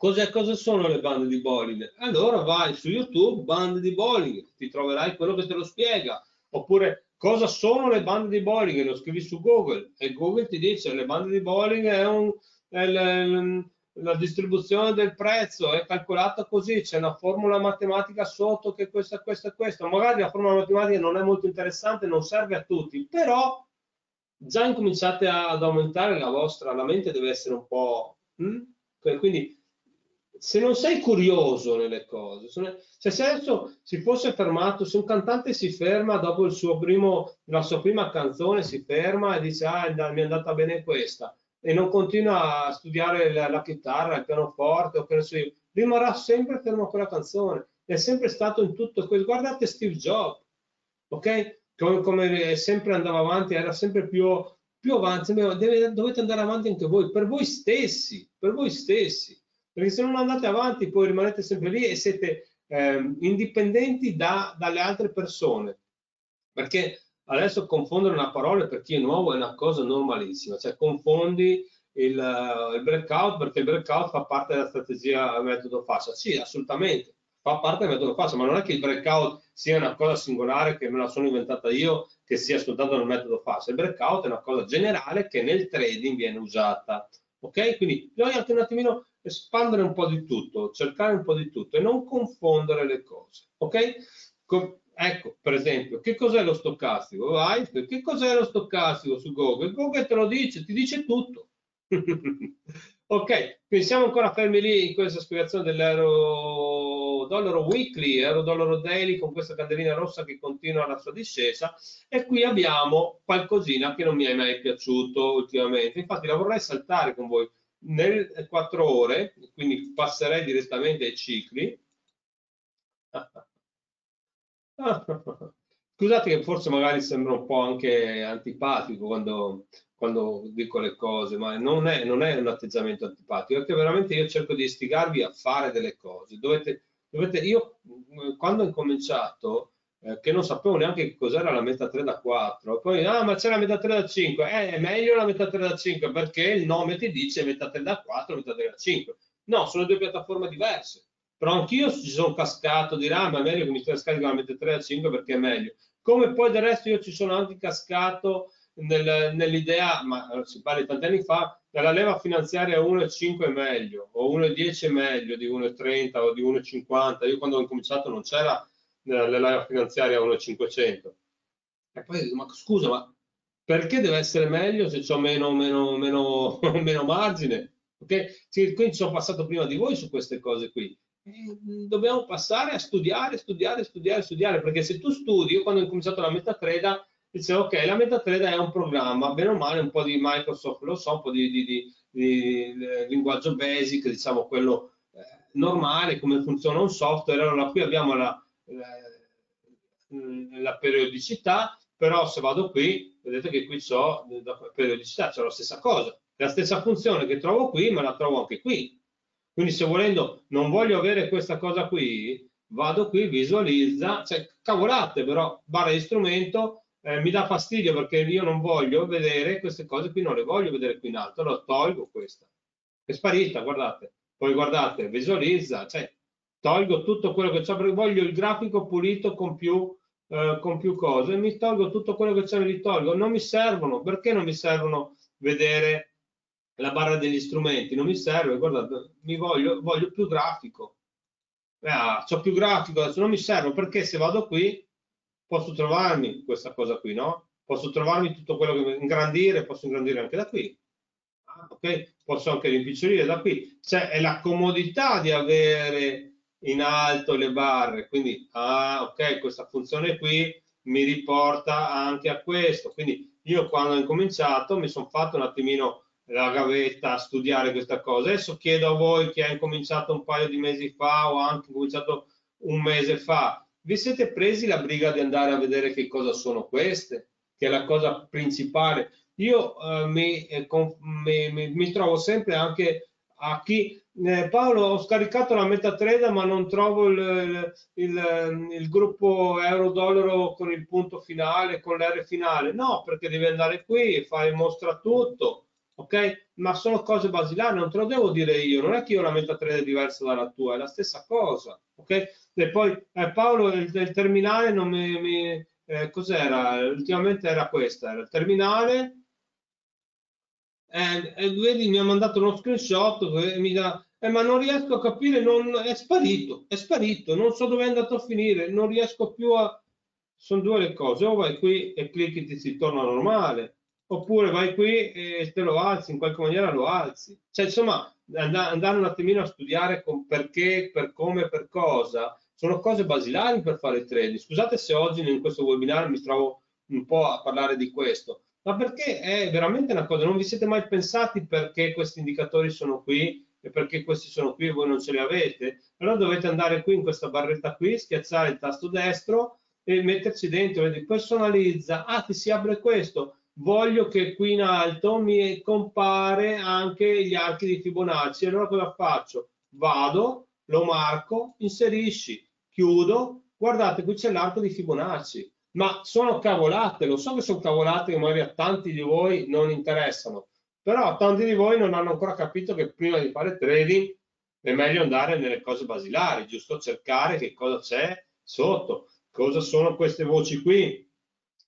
Cosa, cosa, sono le bande di bowling? Allora vai su YouTube, bande di bowling, ti troverai quello che te lo spiega. Oppure cosa sono le bande di bowling? Lo scrivi su Google e Google ti dice le bande di bowling è, un, è la, la distribuzione del prezzo, è calcolata così, c'è una formula matematica sotto che questa, questa questa. Magari la formula matematica non è molto interessante, non serve a tutti, però già incominciate ad aumentare la vostra, la mente deve essere un po'... Hm? Quindi se non sei curioso nelle cose, cioè se adesso si fosse fermato, se un cantante si ferma dopo il suo primo, la sua prima canzone, si ferma e dice ah mi è andata bene questa e non continua a studiare la, la chitarra, il pianoforte o che ne so io, rimarrà sempre fermo a quella canzone, è sempre stato in tutto questo. Guardate Steve Jobs, ok? Come, come sempre andava avanti, era sempre più, più avanti, deve, dovete andare avanti anche voi, per voi stessi, per voi stessi perché se non andate avanti poi rimanete sempre lì e siete eh, indipendenti da, dalle altre persone. Perché adesso confondere una parola per chi è nuovo è una cosa normalissima, cioè confondi il, uh, il breakout perché il breakout fa parte della strategia metodo fascia. Sì, assolutamente, fa parte del metodo fascia, ma non è che il breakout sia una cosa singolare che me la sono inventata io, che sia soltanto nel metodo fascia. Il breakout è una cosa generale che nel trading viene usata. Ok? Quindi bisogna anche un attimino espandere un po' di tutto, cercare un po' di tutto e non confondere le cose. Ok? Ecco, per esempio, che cos'è lo stocastico? Vai, che cos'è lo stocastico su Google? Google te lo dice, ti dice tutto. ok, quindi siamo ancora fermi lì in questa spiegazione dell'euro dollaro weekly, euro dollaro daily con questa candelina rossa che continua la sua discesa e qui abbiamo qualcosina che non mi è mai piaciuto ultimamente. Infatti la vorrei saltare con voi nel 4 ore, quindi passerei direttamente ai cicli. scusate che forse magari sembra un po' anche antipatico quando, quando dico le cose, ma non è, non è, un atteggiamento antipatico, che veramente io cerco di istigarvi a fare delle cose. Dovete, dovete, io quando ho incominciato, eh, che non sapevo neanche cos'era la meta 3 da 4, poi, ah, ma c'è la meta 3 da 5, eh, è meglio la meta 3 da 5 perché il nome ti dice meta 3 da 4, meta 3 da 5. No, sono due piattaforme diverse. Però anch'io ci sono cascato di ah, ma è meglio che mi scarico la meta 3 da 5 perché è meglio. Come poi del resto io ci sono anche cascato nel, nell'idea, ma eh, si parla di tanti anni fa, della leva finanziaria 1,5 è meglio, o 1,10 è meglio di 1,30 o di 1,50. Io quando ho cominciato non c'era la leva finanziaria 1,500. E poi, ma scusa, ma perché deve essere meglio se ho meno, meno, meno, meno margine? Okay? Quindi sono passato prima di voi su queste cose qui. E dobbiamo passare a studiare, studiare, studiare, studiare, perché se tu studi, io quando ho cominciato la metatreda, dicevo ok, la MetaTrader è un programma, bene o male un po' di Microsoft, lo so, un po' di, di, di, di linguaggio basic, diciamo quello eh, normale, come funziona un software, allora qui abbiamo la, la, la periodicità, però se vado qui, vedete che qui ho la periodicità, c'è la stessa cosa, la stessa funzione che trovo qui, ma la trovo anche qui. Quindi se volendo non voglio avere questa cosa qui, vado qui, visualizza, cioè cavolate però, barra di strumento, eh, mi dà fastidio perché io non voglio vedere queste cose qui, non le voglio vedere qui in alto, allora tolgo questa. È sparita, guardate. Poi guardate, visualizza, cioè tolgo tutto quello che c'è, perché voglio il grafico pulito con più, eh, con più cose, mi tolgo tutto quello che c'è, me li tolgo. Non mi servono, perché non mi servono vedere la barra degli strumenti? Non mi serve, guardate, mi voglio, voglio più grafico. Ah, ho più grafico, adesso non mi serve, perché se vado qui posso trovarmi questa cosa qui, no? Posso trovarmi tutto quello che ingrandire, posso ingrandire anche da qui. Ah, ok? Posso anche rimpicciolire da qui. Cioè è la comodità di avere in alto le barre, quindi ah, ok, questa funzione qui mi riporta anche a questo. Quindi io quando ho incominciato mi sono fatto un attimino la gavetta a studiare questa cosa. Adesso chiedo a voi che ha incominciato un paio di mesi fa o anche cominciato un mese fa, vi siete presi la briga di andare a vedere che cosa sono queste, che è la cosa principale. Io eh, mi, eh, con, mi, mi, mi, trovo sempre anche a chi eh, Paolo ho scaricato la MetaTrader ma non trovo il, il, il gruppo euro-dollaro con il punto finale, con l'R finale. No, perché devi andare qui e fare mostra tutto, ok? Ma sono cose basilari, non te lo devo dire io, non è che io ho una MetaTrader diversa dalla tua, è la stessa cosa, ok? E poi eh, Paolo, il, il, terminale non mi... mi eh, cos'era? Ultimamente era questa, era il terminale. E, e vedi, mi ha mandato uno screenshot e mi dà... Eh, ma non riesco a capire, non, è sparito, è sparito, non so dove è andato a finire, non riesco più a... Sono due le cose, o vai qui e clicchi ti si torna normale, oppure vai qui e te lo alzi, in qualche maniera lo alzi. Cioè, insomma, andare un attimino a studiare con perché, per come, per cosa, sono cose basilari per fare trading. Scusate se oggi in questo webinar mi trovo un po' a parlare di questo, ma perché è veramente una cosa, non vi siete mai pensati perché questi indicatori sono qui e perché questi sono qui e voi non ce li avete? Allora dovete andare qui in questa barretta qui, schiacciare il tasto destro e metterci dentro, vedi, personalizza, ah ti si apre questo, voglio che qui in alto mi compare anche gli archi di Fibonacci. Allora cosa faccio? Vado, lo marco, inserisci, chiudo, guardate qui c'è l'arco di Fibonacci. Ma sono cavolate, lo so che sono cavolate che magari a tanti di voi non interessano, però tanti di voi non hanno ancora capito che prima di fare trading è meglio andare nelle cose basilari, giusto cercare che cosa c'è sotto, cosa sono queste voci qui,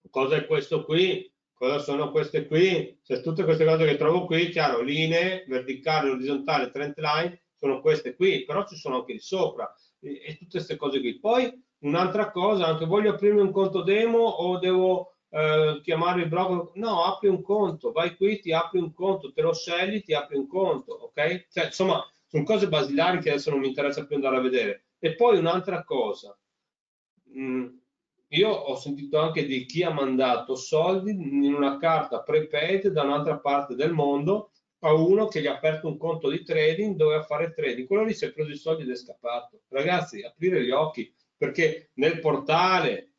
cosa è questo qui, cosa sono queste qui, cioè tutte queste cose che trovo qui, chiaro, linee, verticali, orizzontali, trend line, sono queste qui, però ci sono anche di sopra e, e tutte queste cose qui. Poi un'altra cosa, anche voglio aprirmi un conto demo o devo eh, chiamare il broker? No, apri un conto, vai qui, ti apri un conto, te lo scegli, ti apri un conto, ok? Cioè, insomma, sono cose basilari che adesso non mi interessa più andare a vedere. E poi un'altra cosa, mm, io ho sentito anche di chi ha mandato soldi in una carta prepaid da un'altra parte del mondo a uno che gli ha aperto un conto di trading, doveva fare trading, quello lì si è preso i soldi ed è scappato. Ragazzi, aprire gli occhi, perché nel portale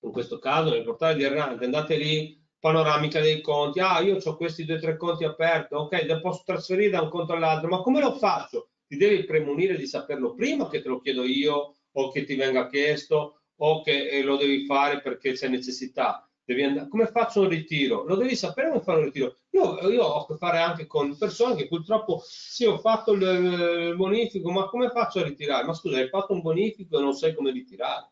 in questo caso nel portale di Errante, andate lì, panoramica dei conti, ah io ho questi due tre conti aperti, ok, li posso trasferire da un conto all'altro, ma come lo faccio? Ti devi premunire di saperlo prima che te lo chiedo io o che ti venga chiesto o che eh, lo devi fare perché c'è necessità. Andare, come faccio un ritiro? Lo devi sapere come fare un ritiro. Io, io, ho a che fare anche con persone che purtroppo sì, ho fatto il, il bonifico, ma come faccio a ritirare? Ma scusa, hai fatto un bonifico e non sai come ritirare.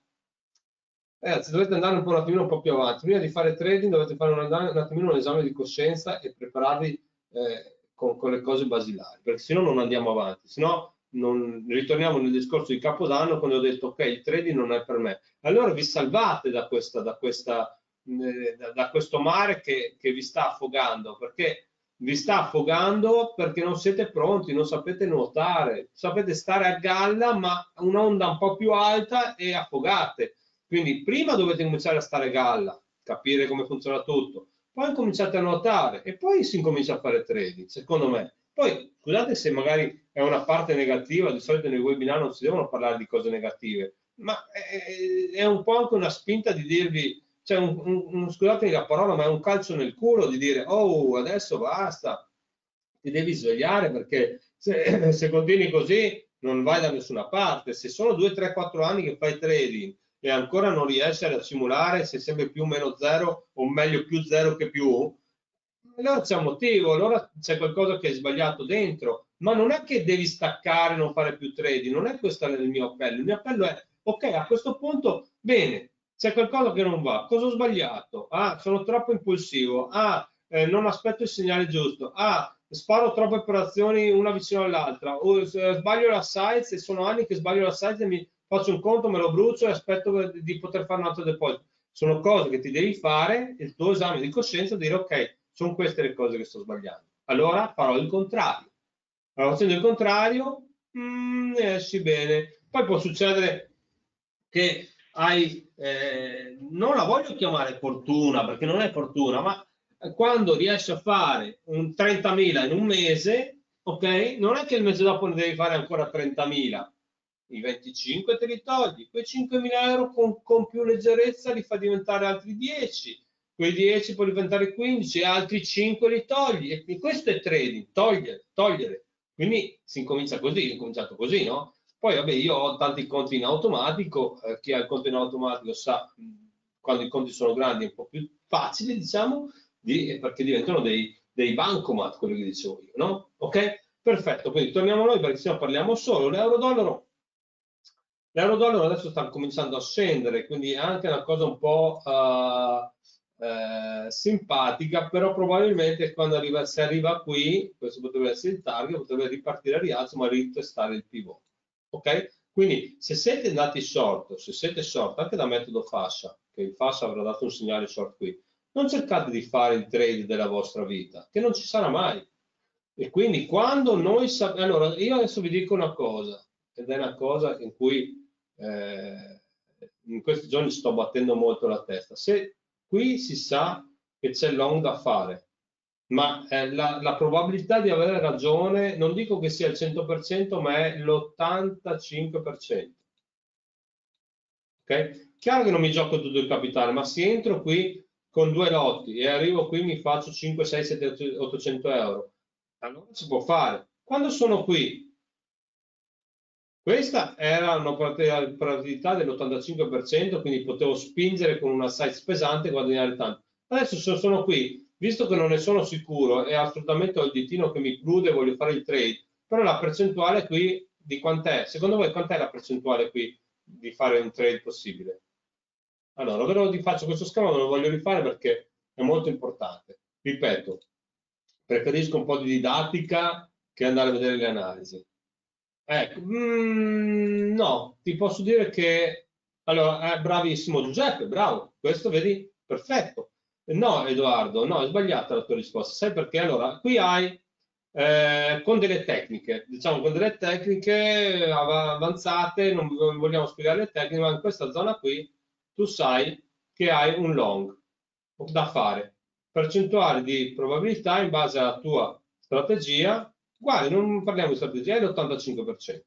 Ragazzi, dovete andare un po' un attimino un po' più avanti. Prima di fare trading dovete fare un, un attimino un esame di coscienza e prepararvi eh, con, con, le cose basilari, perché se no non andiamo avanti. Se no non, ritorniamo nel discorso di Capodanno quando ho detto ok, il trading non è per me. Allora vi salvate da, questa, da, questa, eh, da, da questo mare che, che vi sta affogando, perché vi sta affogando perché non siete pronti, non sapete nuotare, sapete stare a galla, ma un'onda un po' più alta e affogate. Quindi prima dovete cominciare a stare a galla, capire come funziona tutto, poi cominciate a nuotare e poi si incomincia a fare trading, secondo me. Poi scusate se magari è una parte negativa, di solito nei webinar non si devono parlare di cose negative, ma è, è un po' anche una spinta di dirvi, cioè un, un, scusatemi la parola, ma è un calcio nel culo di dire oh adesso basta, ti devi svegliare perché se, se continui così non vai da nessuna parte. Se sono 2, 3, 4 anni che fai trading e ancora non riesci a simulare se sempre più meno zero o meglio più zero che più, allora c'è un motivo, allora c'è qualcosa che è sbagliato dentro, ma non è che devi staccare non fare più trading, non è questo il mio appello, il mio appello è ok, a questo punto, bene, c'è qualcosa che non va, cosa ho sbagliato? Ah, sono troppo impulsivo, ah, eh, non aspetto il segnale giusto, ah, sparo troppe operazioni una vicino all'altra, o eh, sbaglio la size e sono anni che sbaglio la size e mi faccio un conto, me lo brucio e aspetto di poter fare un altro deposito. Sono cose che ti devi fare, il tuo esame di coscienza, dire ok, sono queste le cose che sto sbagliando. Allora farò il contrario. Allora, facendo il contrario, mm, esci bene. Poi può succedere che hai, eh, non la voglio chiamare fortuna, perché non è fortuna, ma quando riesci a fare un 30.000 in un mese, ok? Non è che il mese dopo ne devi fare ancora 30.000, i 25 te li togli, quei 5.000 euro con, con più leggerezza li fa diventare altri 10, quei 10 può diventare 15 e altri 5 li togli. E questo è trading, togliere, togliere. Quindi si incomincia così, è incominciato così, no? Poi vabbè, io ho tanti conti in automatico, eh, chi ha il conto in automatico sa quando i conti sono grandi è un po' più facile, diciamo, di, perché diventano dei, dei bancomat, quello che dicevo io, no? Ok? Perfetto, quindi torniamo a noi perché se no parliamo solo. L'euro-dollaro L'euro-dollaro adesso sta cominciando a scendere, quindi è anche una cosa un po' uh, eh, simpatica, però probabilmente quando arriva, se arriva qui, questo potrebbe essere il target, potrebbe ripartire a rialzo, ma ritestare il pivot. Ok? Quindi se siete andati short, se siete short anche da metodo fascia, che il fascia avrà dato un segnale short qui, non cercate di fare il trade della vostra vita, che non ci sarà mai. E quindi quando noi sappiamo, allora io adesso vi dico una cosa, ed è una cosa in cui eh, in questi giorni sto battendo molto la testa. Se Qui si sa che c'è long da fare, ma eh, la, la, probabilità di avere ragione non dico che sia il 100%, ma è l'85%. Ok? Chiaro che non mi gioco tutto il capitale, ma se entro qui con due lotti e arrivo qui mi faccio 5, 6, 7, 800 euro, allora si può fare. Quando sono qui questa era un'operatività dell'85%, quindi potevo spingere con una size pesante e guadagnare tanto. Adesso sono qui, visto che non ne sono sicuro e assolutamente ho il ditino che mi prude voglio fare il trade, però la percentuale qui di quant'è? Secondo voi quant'è la percentuale qui di fare un trade possibile? Allora, ve lo faccio questo schema, non lo voglio rifare perché è molto importante. Ripeto, preferisco un po' di didattica che andare a vedere le analisi. Ecco, mm, no, ti posso dire che allora è bravissimo Giuseppe, bravo, questo vedi perfetto. No, Edoardo, no, è sbagliata la tua risposta. Sai perché? Allora, qui hai eh, con delle tecniche, diciamo con delle tecniche avanzate, non vogliamo spiegare le tecniche, ma in questa zona qui tu sai che hai un long da fare, percentuale di probabilità in base alla tua strategia Guardi, non parliamo di strategia, è l'85%.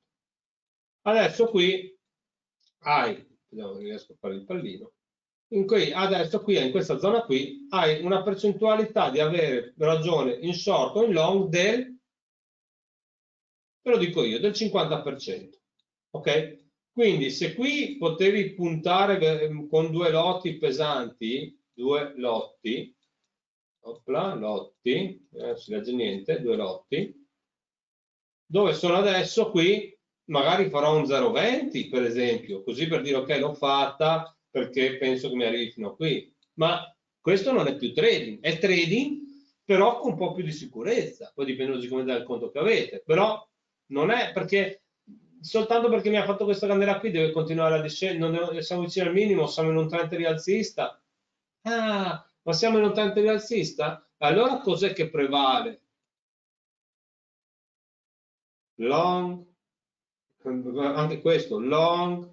Adesso qui hai, vediamo riesco a fare il pallino, in cui adesso qui in questa zona qui hai una percentualità di avere ragione in short o in long del, ve lo dico io, del 50%. Ok? Quindi se qui potevi puntare ehm, con due lotti pesanti, due lotti, opla, lotti, eh, non si legge niente, due lotti, dove sono adesso? Qui, magari farò un 0,20 per esempio, così per dire ok l'ho fatta perché penso che mi arrivi fino a qui, ma questo non è più trading, è trading però con un po' più di sicurezza, poi dipende logicamente dal conto che avete, però non è perché soltanto perché mi ha fatto questa candela qui deve continuare a discendere, siamo vicini al minimo, siamo in un trend rialzista, ah, ma siamo in un trend rialzista? Allora cos'è che prevale? Long, anche questo, long,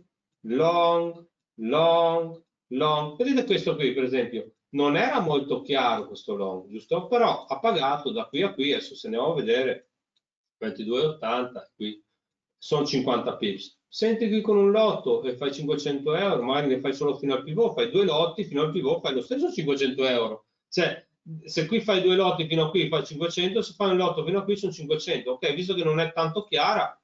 long, long, long. Vedete questo qui, per esempio, non era molto chiaro questo long, giusto? Però ha pagato da qui a qui, adesso se ne andiamo a vedere, 22,80, qui sono 50 pips. Senti qui con un lotto e fai 500 euro, magari ne fai solo fino al pivot, fai due lotti fino al pivot, fai lo stesso 500 euro. Cioè, se qui fai due lotti fino a qui fai 500, se fai un lotto fino a qui sono 500. Ok, visto che non è tanto chiara,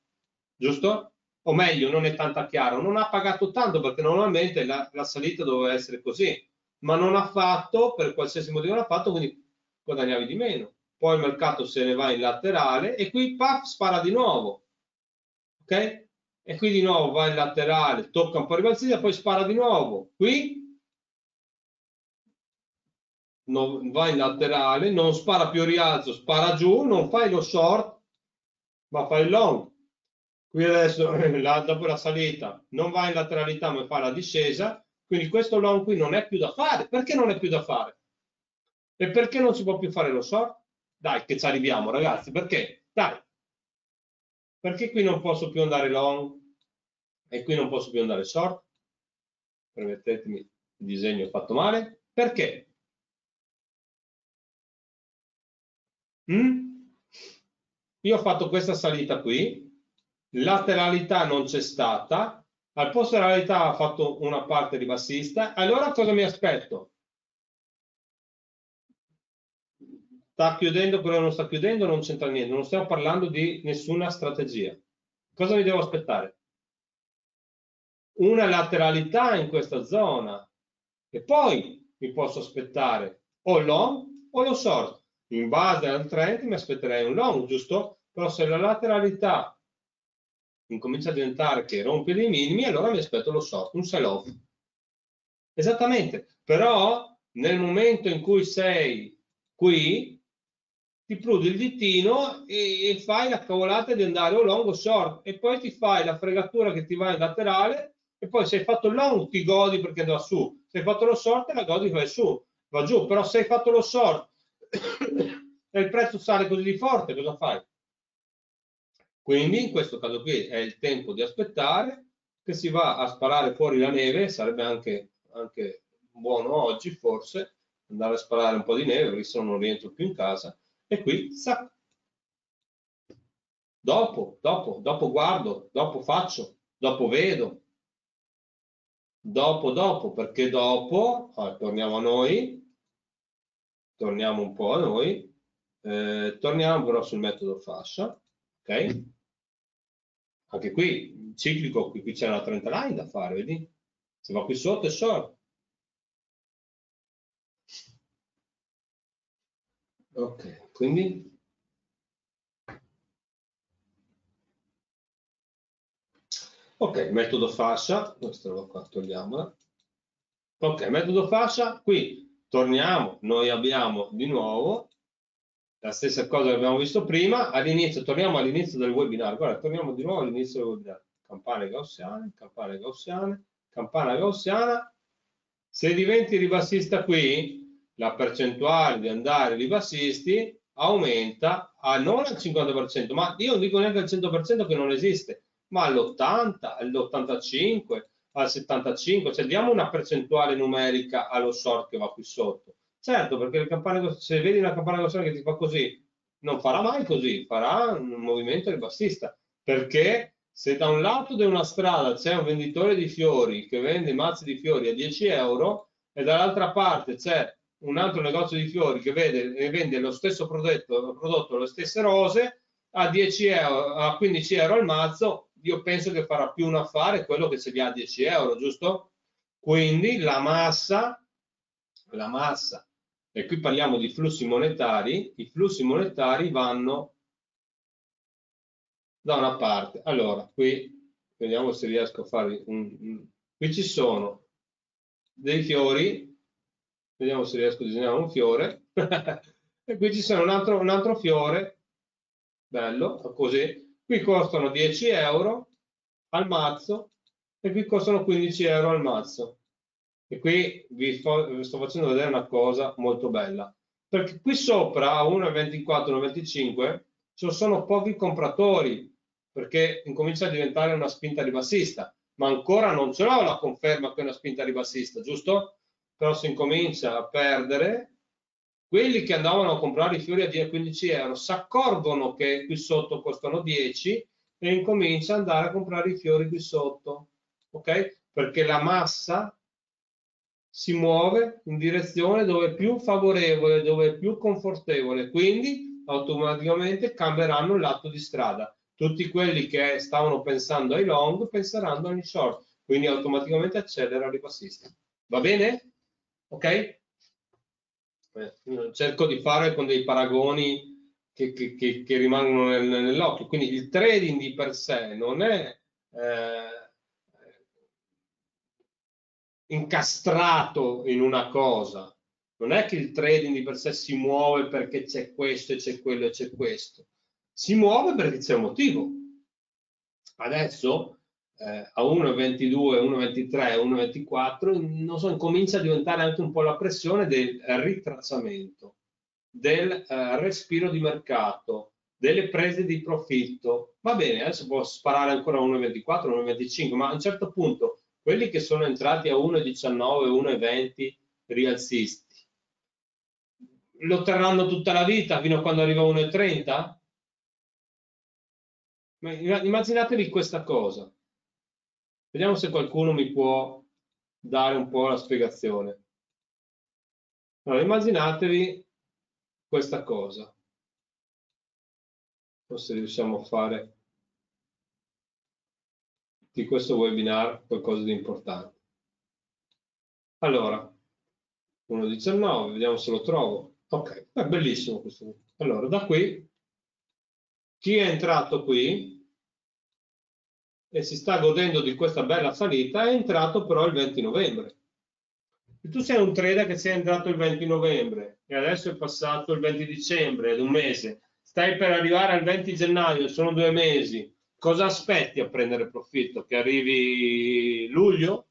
giusto? O meglio, non è tanto chiaro, non ha pagato tanto perché normalmente la, la salita doveva essere così, ma non ha fatto, per qualsiasi motivo ha fatto, quindi guadagnavi di meno. Poi il mercato se ne va in laterale e qui paf, spara di nuovo. Ok? E qui di nuovo va in laterale, tocca un po' ribalzita, poi spara di nuovo. Qui non, va in laterale, non spara più rialzo, spara giù, non fai lo short, ma fai il long. Qui adesso, la, dopo la salita, non va in lateralità, ma fa la discesa, quindi questo long qui non è più da fare. Perché non è più da fare? E perché non si può più fare lo short? Dai, che ci arriviamo, ragazzi, perché? Dai, perché qui non posso più andare long e qui non posso più andare short? Permettetemi, il disegno fatto male. Perché? Mm? Io ho fatto questa salita qui, lateralità non c'è stata, al posto della lateralità ho fatto una parte ribassista, allora cosa mi aspetto? Sta chiudendo, però non sta chiudendo, non c'entra niente, non stiamo parlando di nessuna strategia. Cosa mi devo aspettare? Una lateralità in questa zona e poi mi posso aspettare o long o lo short in base al trend mi aspetterei un long, giusto? Però se la lateralità incomincia a diventare che rompe dei minimi, allora mi aspetto lo short, un sell off. Esattamente, però nel momento in cui sei qui, ti prudi il ditino e, fai la cavolata di andare o long o short. E poi ti fai la fregatura che ti va in laterale e poi se hai fatto il long ti godi perché va su, se hai fatto lo short la godi vai su, va giù, però se hai fatto lo short e il prezzo sale così di forte, cosa fai? Quindi in questo caso qui è il tempo di aspettare che si va a sparare fuori la neve, sarebbe anche, anche buono oggi forse andare a sparare un po' di neve perché se no non rientro più in casa e qui sa. Dopo, dopo, dopo guardo, dopo faccio, dopo vedo, dopo, dopo, perché dopo, ah, torniamo a noi, torniamo un po' a noi, eh, torniamo però sul metodo fascia, ok? Anche qui, ciclico, qui, qui c'è una 30 line da fare, vedi? Se va qui sotto è short. Ok, quindi Ok, metodo fascia, questa roba qua togliamola. Ok, metodo fascia, qui torniamo, noi abbiamo di nuovo la stessa cosa che abbiamo visto prima, all'inizio, torniamo all'inizio del webinar, guarda, torniamo di nuovo all'inizio del webinar, campane gaussiane, campane gaussiane, campana gaussiana, se diventi ribassista qui, la percentuale di andare ribassisti aumenta a non al 50%, ma io non dico neanche al 100% che non esiste, ma all'80, all'85, al 75, cioè diamo una percentuale numerica allo short che va qui sotto. Certo, perché le campane, se vedi una campana grossone che ti fa così, non farà mai così, farà un movimento ribassista, perché se da un lato di una strada c'è un venditore di fiori che vende mazzi di fiori a 10 euro, e dall'altra parte c'è un altro negozio di fiori che vede, vende lo stesso prodotto, prodotto, le stesse rose a 10 euro, a 15 euro al mazzo, io penso che farà più un affare quello che se li ha a 10 euro, giusto? Quindi la massa, la massa, e qui parliamo di flussi monetari, i flussi monetari vanno da una parte. Allora, qui vediamo se riesco a fare un, un qui ci sono dei fiori, vediamo se riesco a disegnare un fiore, e qui ci sono un altro, un altro fiore, bello, così, qui costano 10 euro al mazzo e qui costano 15 euro al mazzo. E qui vi, vi sto facendo vedere una cosa molto bella, perché qui sopra a 1,24, 1,25 ci sono pochi compratori, perché incomincia a diventare una spinta ribassista ma ancora non ce l'ho la conferma che è una spinta ribassista, giusto? Però si incomincia a perdere, quelli che andavano a comprare i fiori a 10-15 euro si accorgono che qui sotto costano 10 e incomincia ad andare a comprare i fiori qui sotto, ok? Perché la massa si muove in direzione dove è più favorevole, dove è più confortevole, quindi automaticamente cambieranno il lato di strada tutti quelli che stavano pensando ai long penseranno agli short, quindi automaticamente accelera i passista. Va bene? Ok? Cerco di fare con dei paragoni che, che, che, che rimangono nel, nell'occhio. Quindi il trading di per sé non è eh, incastrato in una cosa. Non è che il trading di per sé si muove perché c'è questo e c'è quello e c'è questo si muove perché c'è un motivo. Adesso eh, a 1,22, 1,23, 1,24 non so, comincia a diventare anche un po' la pressione del ritracciamento, del eh, respiro di mercato, delle prese di profitto. Va bene, adesso può sparare ancora a 1,24, 1,25, ma a un certo punto quelli che sono entrati a 1,19, 1,20 rialzisti, lo terranno tutta la vita fino a quando arriva a 1,30? Immaginatevi questa cosa. Vediamo se qualcuno mi può dare un po' la spiegazione. Allora, immaginatevi questa cosa. Forse riusciamo a fare di questo webinar qualcosa di importante. Allora, 1.19, vediamo se lo trovo. Ok, è bellissimo questo. Allora, da qui, chi è entrato qui e si sta godendo di questa bella salita, è entrato però il 20 novembre. Se tu sei un trader che sei entrato il 20 novembre e adesso è passato il 20 dicembre, ed un mese, stai per arrivare al 20 gennaio, sono due mesi, cosa aspetti a prendere profitto? Che arrivi luglio?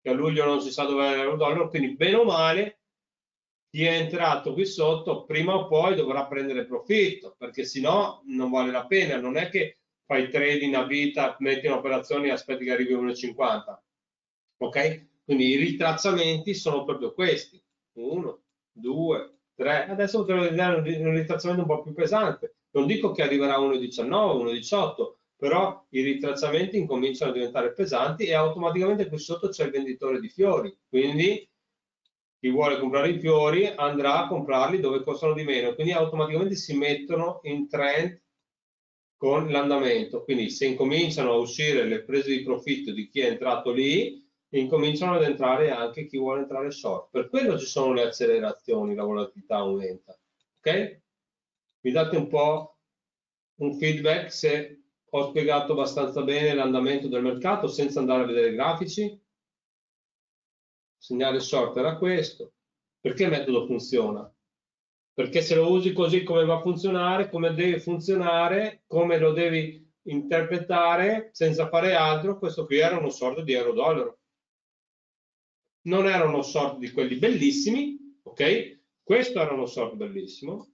Che a luglio non si sa dove è il dollaro, quindi bene o male chi è entrato qui sotto prima o poi dovrà prendere profitto, perché se no non vale la pena, non è che fai trading a vita, metti in operazione e aspetti che arrivi a 1,50. Ok? Quindi i ritracciamenti sono proprio questi. 1, 2, 3. Adesso potremmo vedere un ritracciamento un po' più pesante. Non dico che arriverà a 1,19, 1,18, però i ritracciamenti incominciano a diventare pesanti e automaticamente qui sotto c'è il venditore di fiori. Quindi chi vuole comprare i fiori andrà a comprarli dove costano di meno. Quindi automaticamente si mettono in trend con l'andamento. Quindi se incominciano a uscire le prese di profitto di chi è entrato lì, incominciano ad entrare anche chi vuole entrare short. Per quello ci sono le accelerazioni, la volatilità aumenta. Ok? Mi date un po' un feedback se ho spiegato abbastanza bene l'andamento del mercato senza andare a vedere i grafici. Il segnale short era questo. Perché il metodo funziona? Perché se lo usi così come va a funzionare, come deve funzionare, come lo devi interpretare senza fare altro, questo qui era uno short di euro-dollaro. Non era uno short di quelli bellissimi, ok? Questo era uno short bellissimo,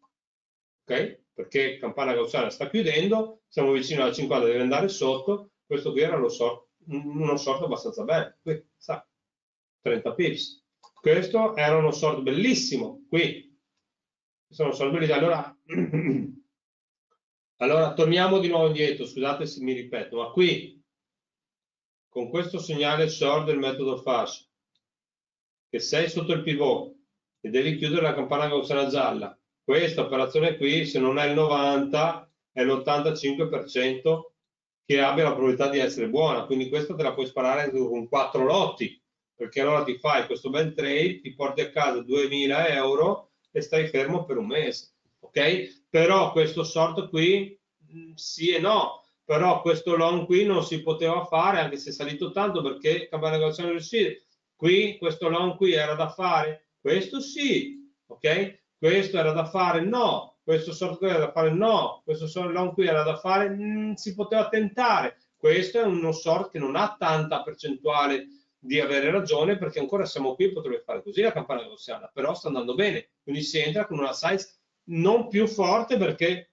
ok? Perché campana gaussiana sta chiudendo, siamo vicino alla 50, deve andare sotto, questo qui era uno short, uno short abbastanza bello, qui, sa, 30 pips. Questo era uno short bellissimo, qui, sono solvabilità. Allora, allora, torniamo di nuovo indietro, scusate se mi ripeto, ma qui con questo segnale short del metodo FASH che sei sotto il pivot e devi chiudere la campana gaussiana gialla, questa operazione qui, se non è il 90, è l'85% che abbia la probabilità di essere buona, quindi questa te la puoi sparare con 4 lotti, perché allora ti fai questo bel trade, ti porti a casa 2000 euro e stai fermo per un mese, ok? Però questo short qui, mm, sì e no, però questo long qui non si poteva fare anche se è salito tanto perché campana negoziale riuscire. Qui questo long qui era da fare, questo sì, ok? Questo era da fare, no questo short qui era da fare no, questo short long qui era da fare, mh, mm, si poteva tentare. Questo è uno short che non ha tanta percentuale di avere ragione perché ancora siamo qui potrebbe fare così la campana negoziale, però sta andando bene, quindi si entra con una size non più forte perché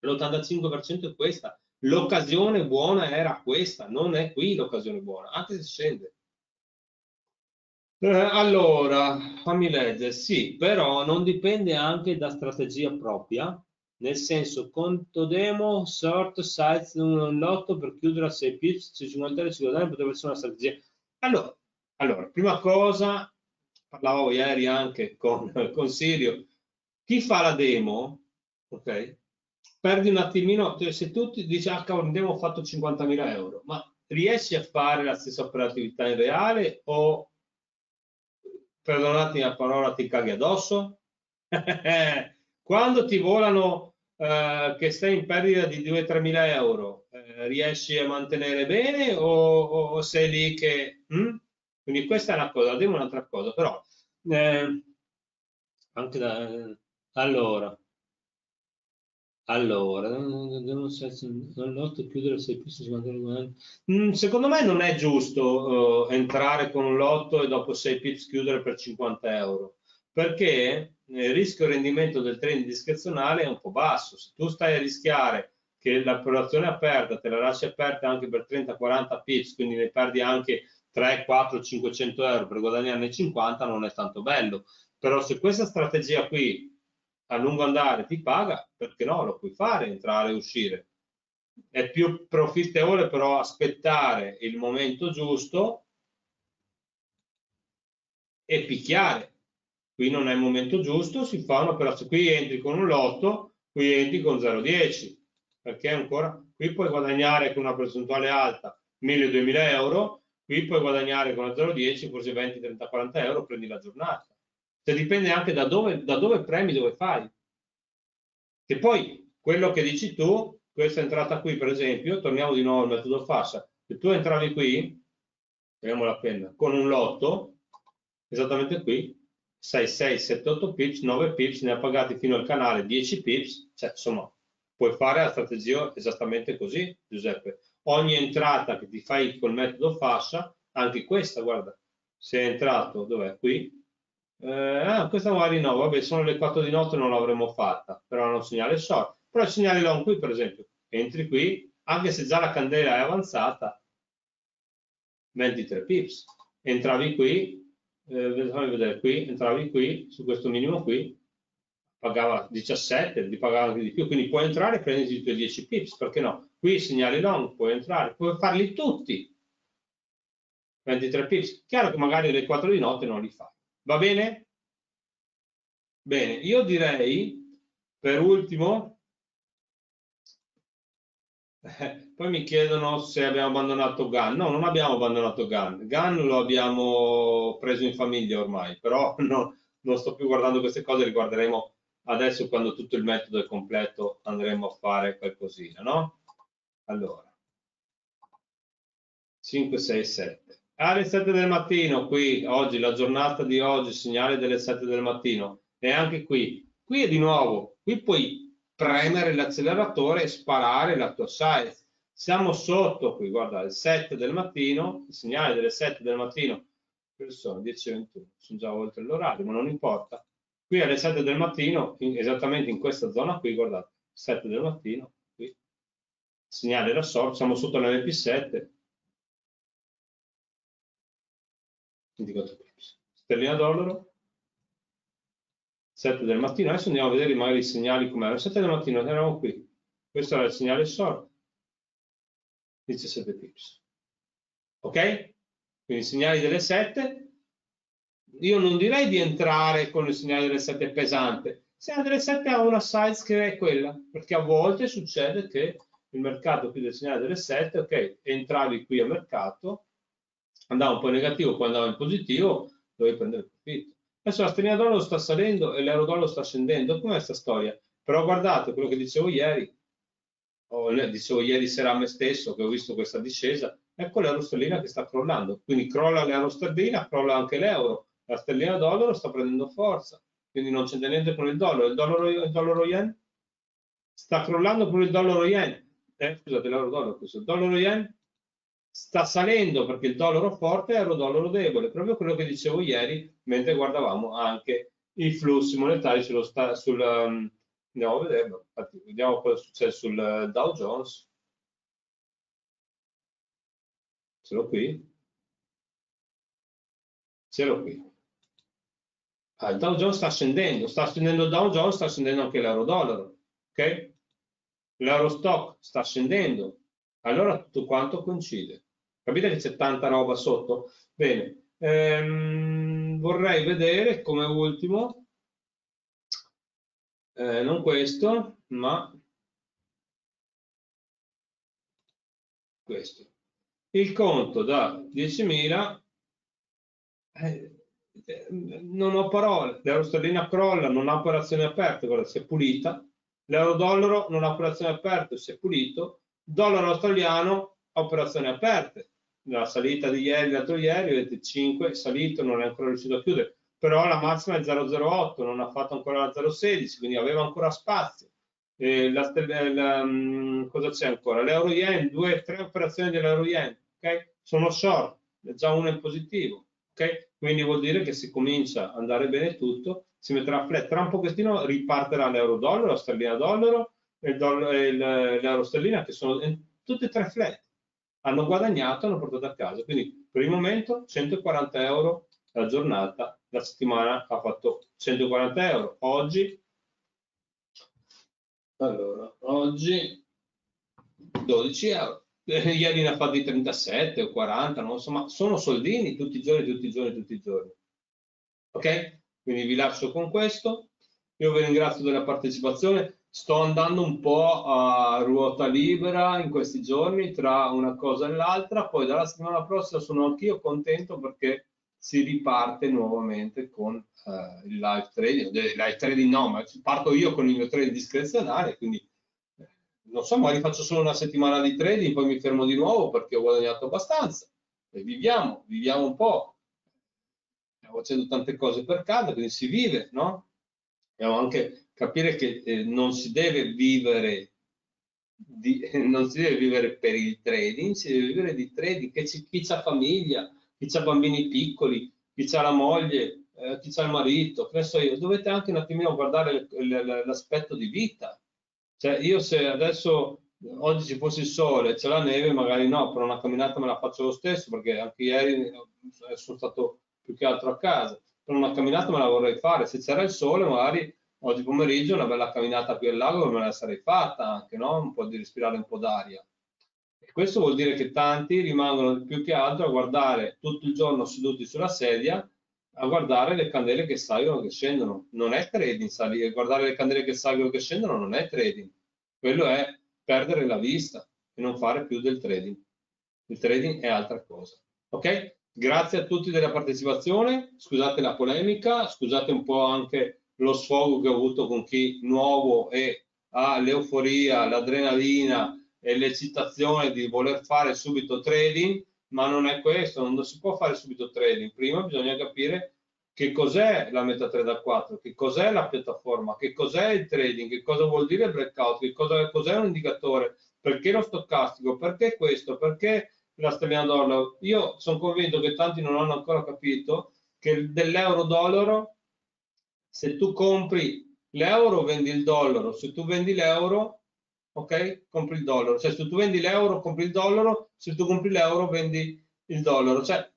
l'85% è questa. L'occasione buona era questa, non è qui l'occasione buona, anche se scende. Eh, allora, fammi leggere, sì, però non dipende anche da strategia propria, nel senso conto demo, sort, size, un lotto per chiudere a 6 pips, se 50 ci guadagni potrebbe essere una strategia. Allora, allora, prima cosa, parlavo ieri anche con, con Sirio, chi fa la demo, ok, perdi un attimino, cioè, se tu ti dici, ah cavolo, in ho fatto 50.000 euro, ma riesci a fare la stessa operatività in reale o perdonatemi la parola, ti caghi addosso? Quando ti volano eh, che stai in perdita di 2-3 mila euro, eh, riesci a mantenere bene o, o sei lì che... Hm? Quindi questa è una cosa, devo un'altra cosa, però... Eh, anche da... Allora, allora, l'otto chiudere 6 piste 50 mm, Secondo me non è giusto uh, entrare con un lotto e dopo 6 pips chiudere per 50 euro, perché il rischio rendimento del trend discrezionale è un po' basso. Se tu stai a rischiare che l'operazione aperta te la lasci aperta anche per 30-40 pips, quindi ne perdi anche 3, 4, 500 euro per guadagnarne 50, non è tanto bello. Però se questa strategia qui a lungo andare ti paga, perché no, lo puoi fare, entrare e uscire. È più profittevole però aspettare il momento giusto e picchiare. Qui non è il momento giusto, si fa un'operazione, qui entri con un lotto, qui entri con 0,10, perché ancora, qui puoi guadagnare con una percentuale alta 1000-2000 euro, qui puoi guadagnare con la 0,10 forse 20, 30, 40 euro, prendi la giornata. Cioè dipende anche da dove, da dove premi, dove fai. E poi quello che dici tu, questa entrata qui per esempio, torniamo di nuovo al metodo fascia, se tu entravi qui, vediamo la penna, con un lotto, esattamente qui, 6, 6, 7, 8 pips, 9 pips, ne ha pagati fino al canale 10 pips, cioè insomma, puoi fare la strategia esattamente così, Giuseppe. Ogni entrata che ti fai col metodo fascia, anche questa, guarda, se è entrato, dov'è? Qui, eh, ah, questa magari no, vabbè, sono le 4 di notte non l'avremmo fatta, però non segnale short. Però il segnale long qui, per esempio, entri qui, anche se già la candela è avanzata, 23 pips. Entravi qui, eh, vedere qui, entravi qui, su questo minimo qui, pagava 17, ti pagava anche di più, quindi puoi entrare e prenditi i tuoi 10 pips, perché no? Qui segnali long, puoi entrare, puoi farli tutti, 23 pips. Chiaro che magari le 4 di notte non li fai. Va bene? Bene, io direi per ultimo, poi mi chiedono se abbiamo abbandonato GAN. No, non abbiamo abbandonato GAN. GAN lo abbiamo preso in famiglia ormai, però no, non sto più guardando queste cose, le guarderemo adesso quando tutto il metodo è completo andremo a fare qualcosina, no? Allora, 5, 6, 7 alle 7 del mattino qui oggi la giornata di oggi segnale delle 7 del mattino. E anche qui qui è di nuovo qui puoi premere l'acceleratore e sparare la tua size. Siamo sotto qui guarda alle 7 del mattino il segnale delle 7 del mattino. Sono 10 21 sono già oltre l'orario ma non importa qui alle 7 del mattino in, esattamente in questa zona qui guardate 7 del mattino qui. Segnale da sorte siamo sotto l'MP7 24 pips. Sterlina dollaro, 7 del mattino, adesso andiamo a vedere magari i segnali come 7 del mattino, eravamo qui, questo era il segnale short, 17 pips. Ok? Quindi i segnali delle 7, io non direi di entrare con il segnale delle 7 pesante, il segnale delle 7 ha una size che è quella, perché a volte succede che il mercato qui del segnale delle 7, ok, entravi qui a mercato, andava un po' in negativo, poi andava in positivo, dovevi prendere il profitto. Adesso la sterlina dollaro sta salendo e l'euro dollaro sta scendendo, com'è questa storia? Però guardate quello che dicevo ieri, o dicevo ieri sera a me stesso che ho visto questa discesa, ecco l'euro sterlina che sta crollando, quindi crolla l'euro sterlina, crolla anche l'euro, la sterlina dollaro sta prendendo forza, quindi non c'è niente con il dollaro, il dollaro, il dollaro yen sta crollando pure il dollaro yen, eh, scusate l'euro dollaro questo, il dollaro yen sta salendo perché il dollaro forte e l'euro dollaro debole, proprio quello che dicevo ieri mentre guardavamo anche i flussi monetari sullo sul, um, andiamo a vedere, vediamo cosa succede sul Dow Jones. Ce l'ho qui. Ce l'ho qui. Ah, il Dow Jones sta scendendo, sta scendendo il Dow Jones, sta scendendo anche l'euro dollaro. Ok? L'euro stock sta scendendo. Allora tutto quanto coincide. Capite che c'è tanta roba sotto? Bene, ehm, vorrei vedere come ultimo, eh, non questo, ma questo. Il conto da 10.000, eh, non ho parole, l'euro sterlina crolla, non ha operazioni aperte, guarda, si è pulita, l'euro dollaro non ha operazioni aperte, si è pulito, dollaro australiano ha operazioni aperte, la salita di ieri, l'altro ieri, vedete 5 è salito, non è ancora riuscito a chiudere, però la massima è 0,08, non ha fatto ancora la 0,16, quindi aveva ancora spazio. Eh, la, la, um, cosa c'è ancora? L'euro yen, due, tre operazioni dell'euro yen, ok? Sono short, già una in positivo, ok? Quindi vuol dire che si comincia ad andare bene tutto, si metterà flat, tra un pochettino riparterà l'euro dollaro, la sterlina dollaro e l'euro sterlina che sono tutte e tre flat hanno guadagnato, hanno portato a casa. Quindi per il momento 140 euro la giornata, la settimana ha fatto 140 euro. Oggi, allora, oggi 12 euro. Eh, ieri ne ha fatti 37 o 40, non so, ma sono soldini tutti i giorni, tutti i giorni, tutti i giorni. Ok? Quindi vi lascio con questo. Io vi ringrazio della partecipazione sto andando un po' a ruota libera in questi giorni tra una cosa e l'altra, poi dalla settimana prossima sono anch'io contento perché si riparte nuovamente con eh, il live trading, il live trading no, ma parto io con il mio trading discrezionale, quindi eh, non so, magari faccio solo una settimana di trading, poi mi fermo di nuovo perché ho guadagnato abbastanza e viviamo, viviamo un po', stiamo facendo tante cose per casa, quindi si vive, no? Abbiamo anche capire che eh, non si deve vivere di, non si deve vivere per il trading, si deve vivere di trading, che ci, chi ha famiglia, chi ha bambini piccoli, chi ha la moglie, eh, chi ha il marito, che so io, dovete anche un attimino guardare l'aspetto di vita. Cioè io se adesso oggi ci fosse il sole, c'è la neve, magari no, per una camminata me la faccio lo stesso, perché anche ieri eh, sono stato più che altro a casa, per una camminata me la vorrei fare, se c'era il sole magari oggi pomeriggio una bella camminata qui al lago me la sarei fatta anche, no? un po' di respirare un po' d'aria. E questo vuol dire che tanti rimangono più che altro a guardare tutto il giorno seduti sulla sedia, a guardare le candele che salgono che scendono. Non è trading, salire, guardare le candele che salgono che scendono non è trading. Quello è perdere la vista e non fare più del trading. Il trading è altra cosa. Ok? Grazie a tutti della partecipazione, scusate la polemica, scusate un po' anche lo sfogo che ho avuto con chi nuovo e ha l'euforia, l'adrenalina e l'eccitazione di voler fare subito trading, ma non è questo, non si può fare subito trading. Prima bisogna capire che cos'è la MetaTrader 4, che cos'è la piattaforma, che cos'è il trading, che cosa vuol dire il breakout, che cosa, cos'è un indicatore, perché lo stocastico, perché questo, perché la stellina dollaro. Io sono convinto che tanti non hanno ancora capito che dell'euro dollaro se tu compri l'euro vendi il dollaro, se tu vendi l'euro, ok, compri il dollaro, cioè se tu vendi l'euro compri il dollaro, se tu compri l'euro vendi il dollaro, cioè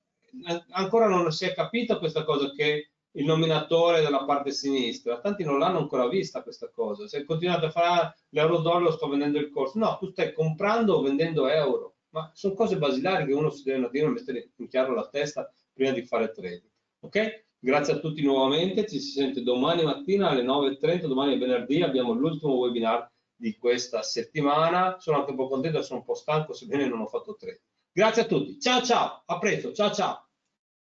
ancora non si è capita questa cosa che il nominatore della parte sinistra, tanti non l'hanno ancora vista questa cosa, se continuate a fare ah, l'euro dollaro sto vendendo il corso, no, tu stai comprando o vendendo euro, ma sono cose basilari che uno si deve un attimo mettere in chiaro la testa prima di fare trading, ok? Grazie a tutti nuovamente, ci si sente domani mattina alle 9.30, domani è venerdì, abbiamo l'ultimo webinar di questa settimana. Sono anche un po' contento, sono un po' stanco, sebbene non ho fatto tre. Grazie a tutti, ciao ciao, a presto, ciao ciao.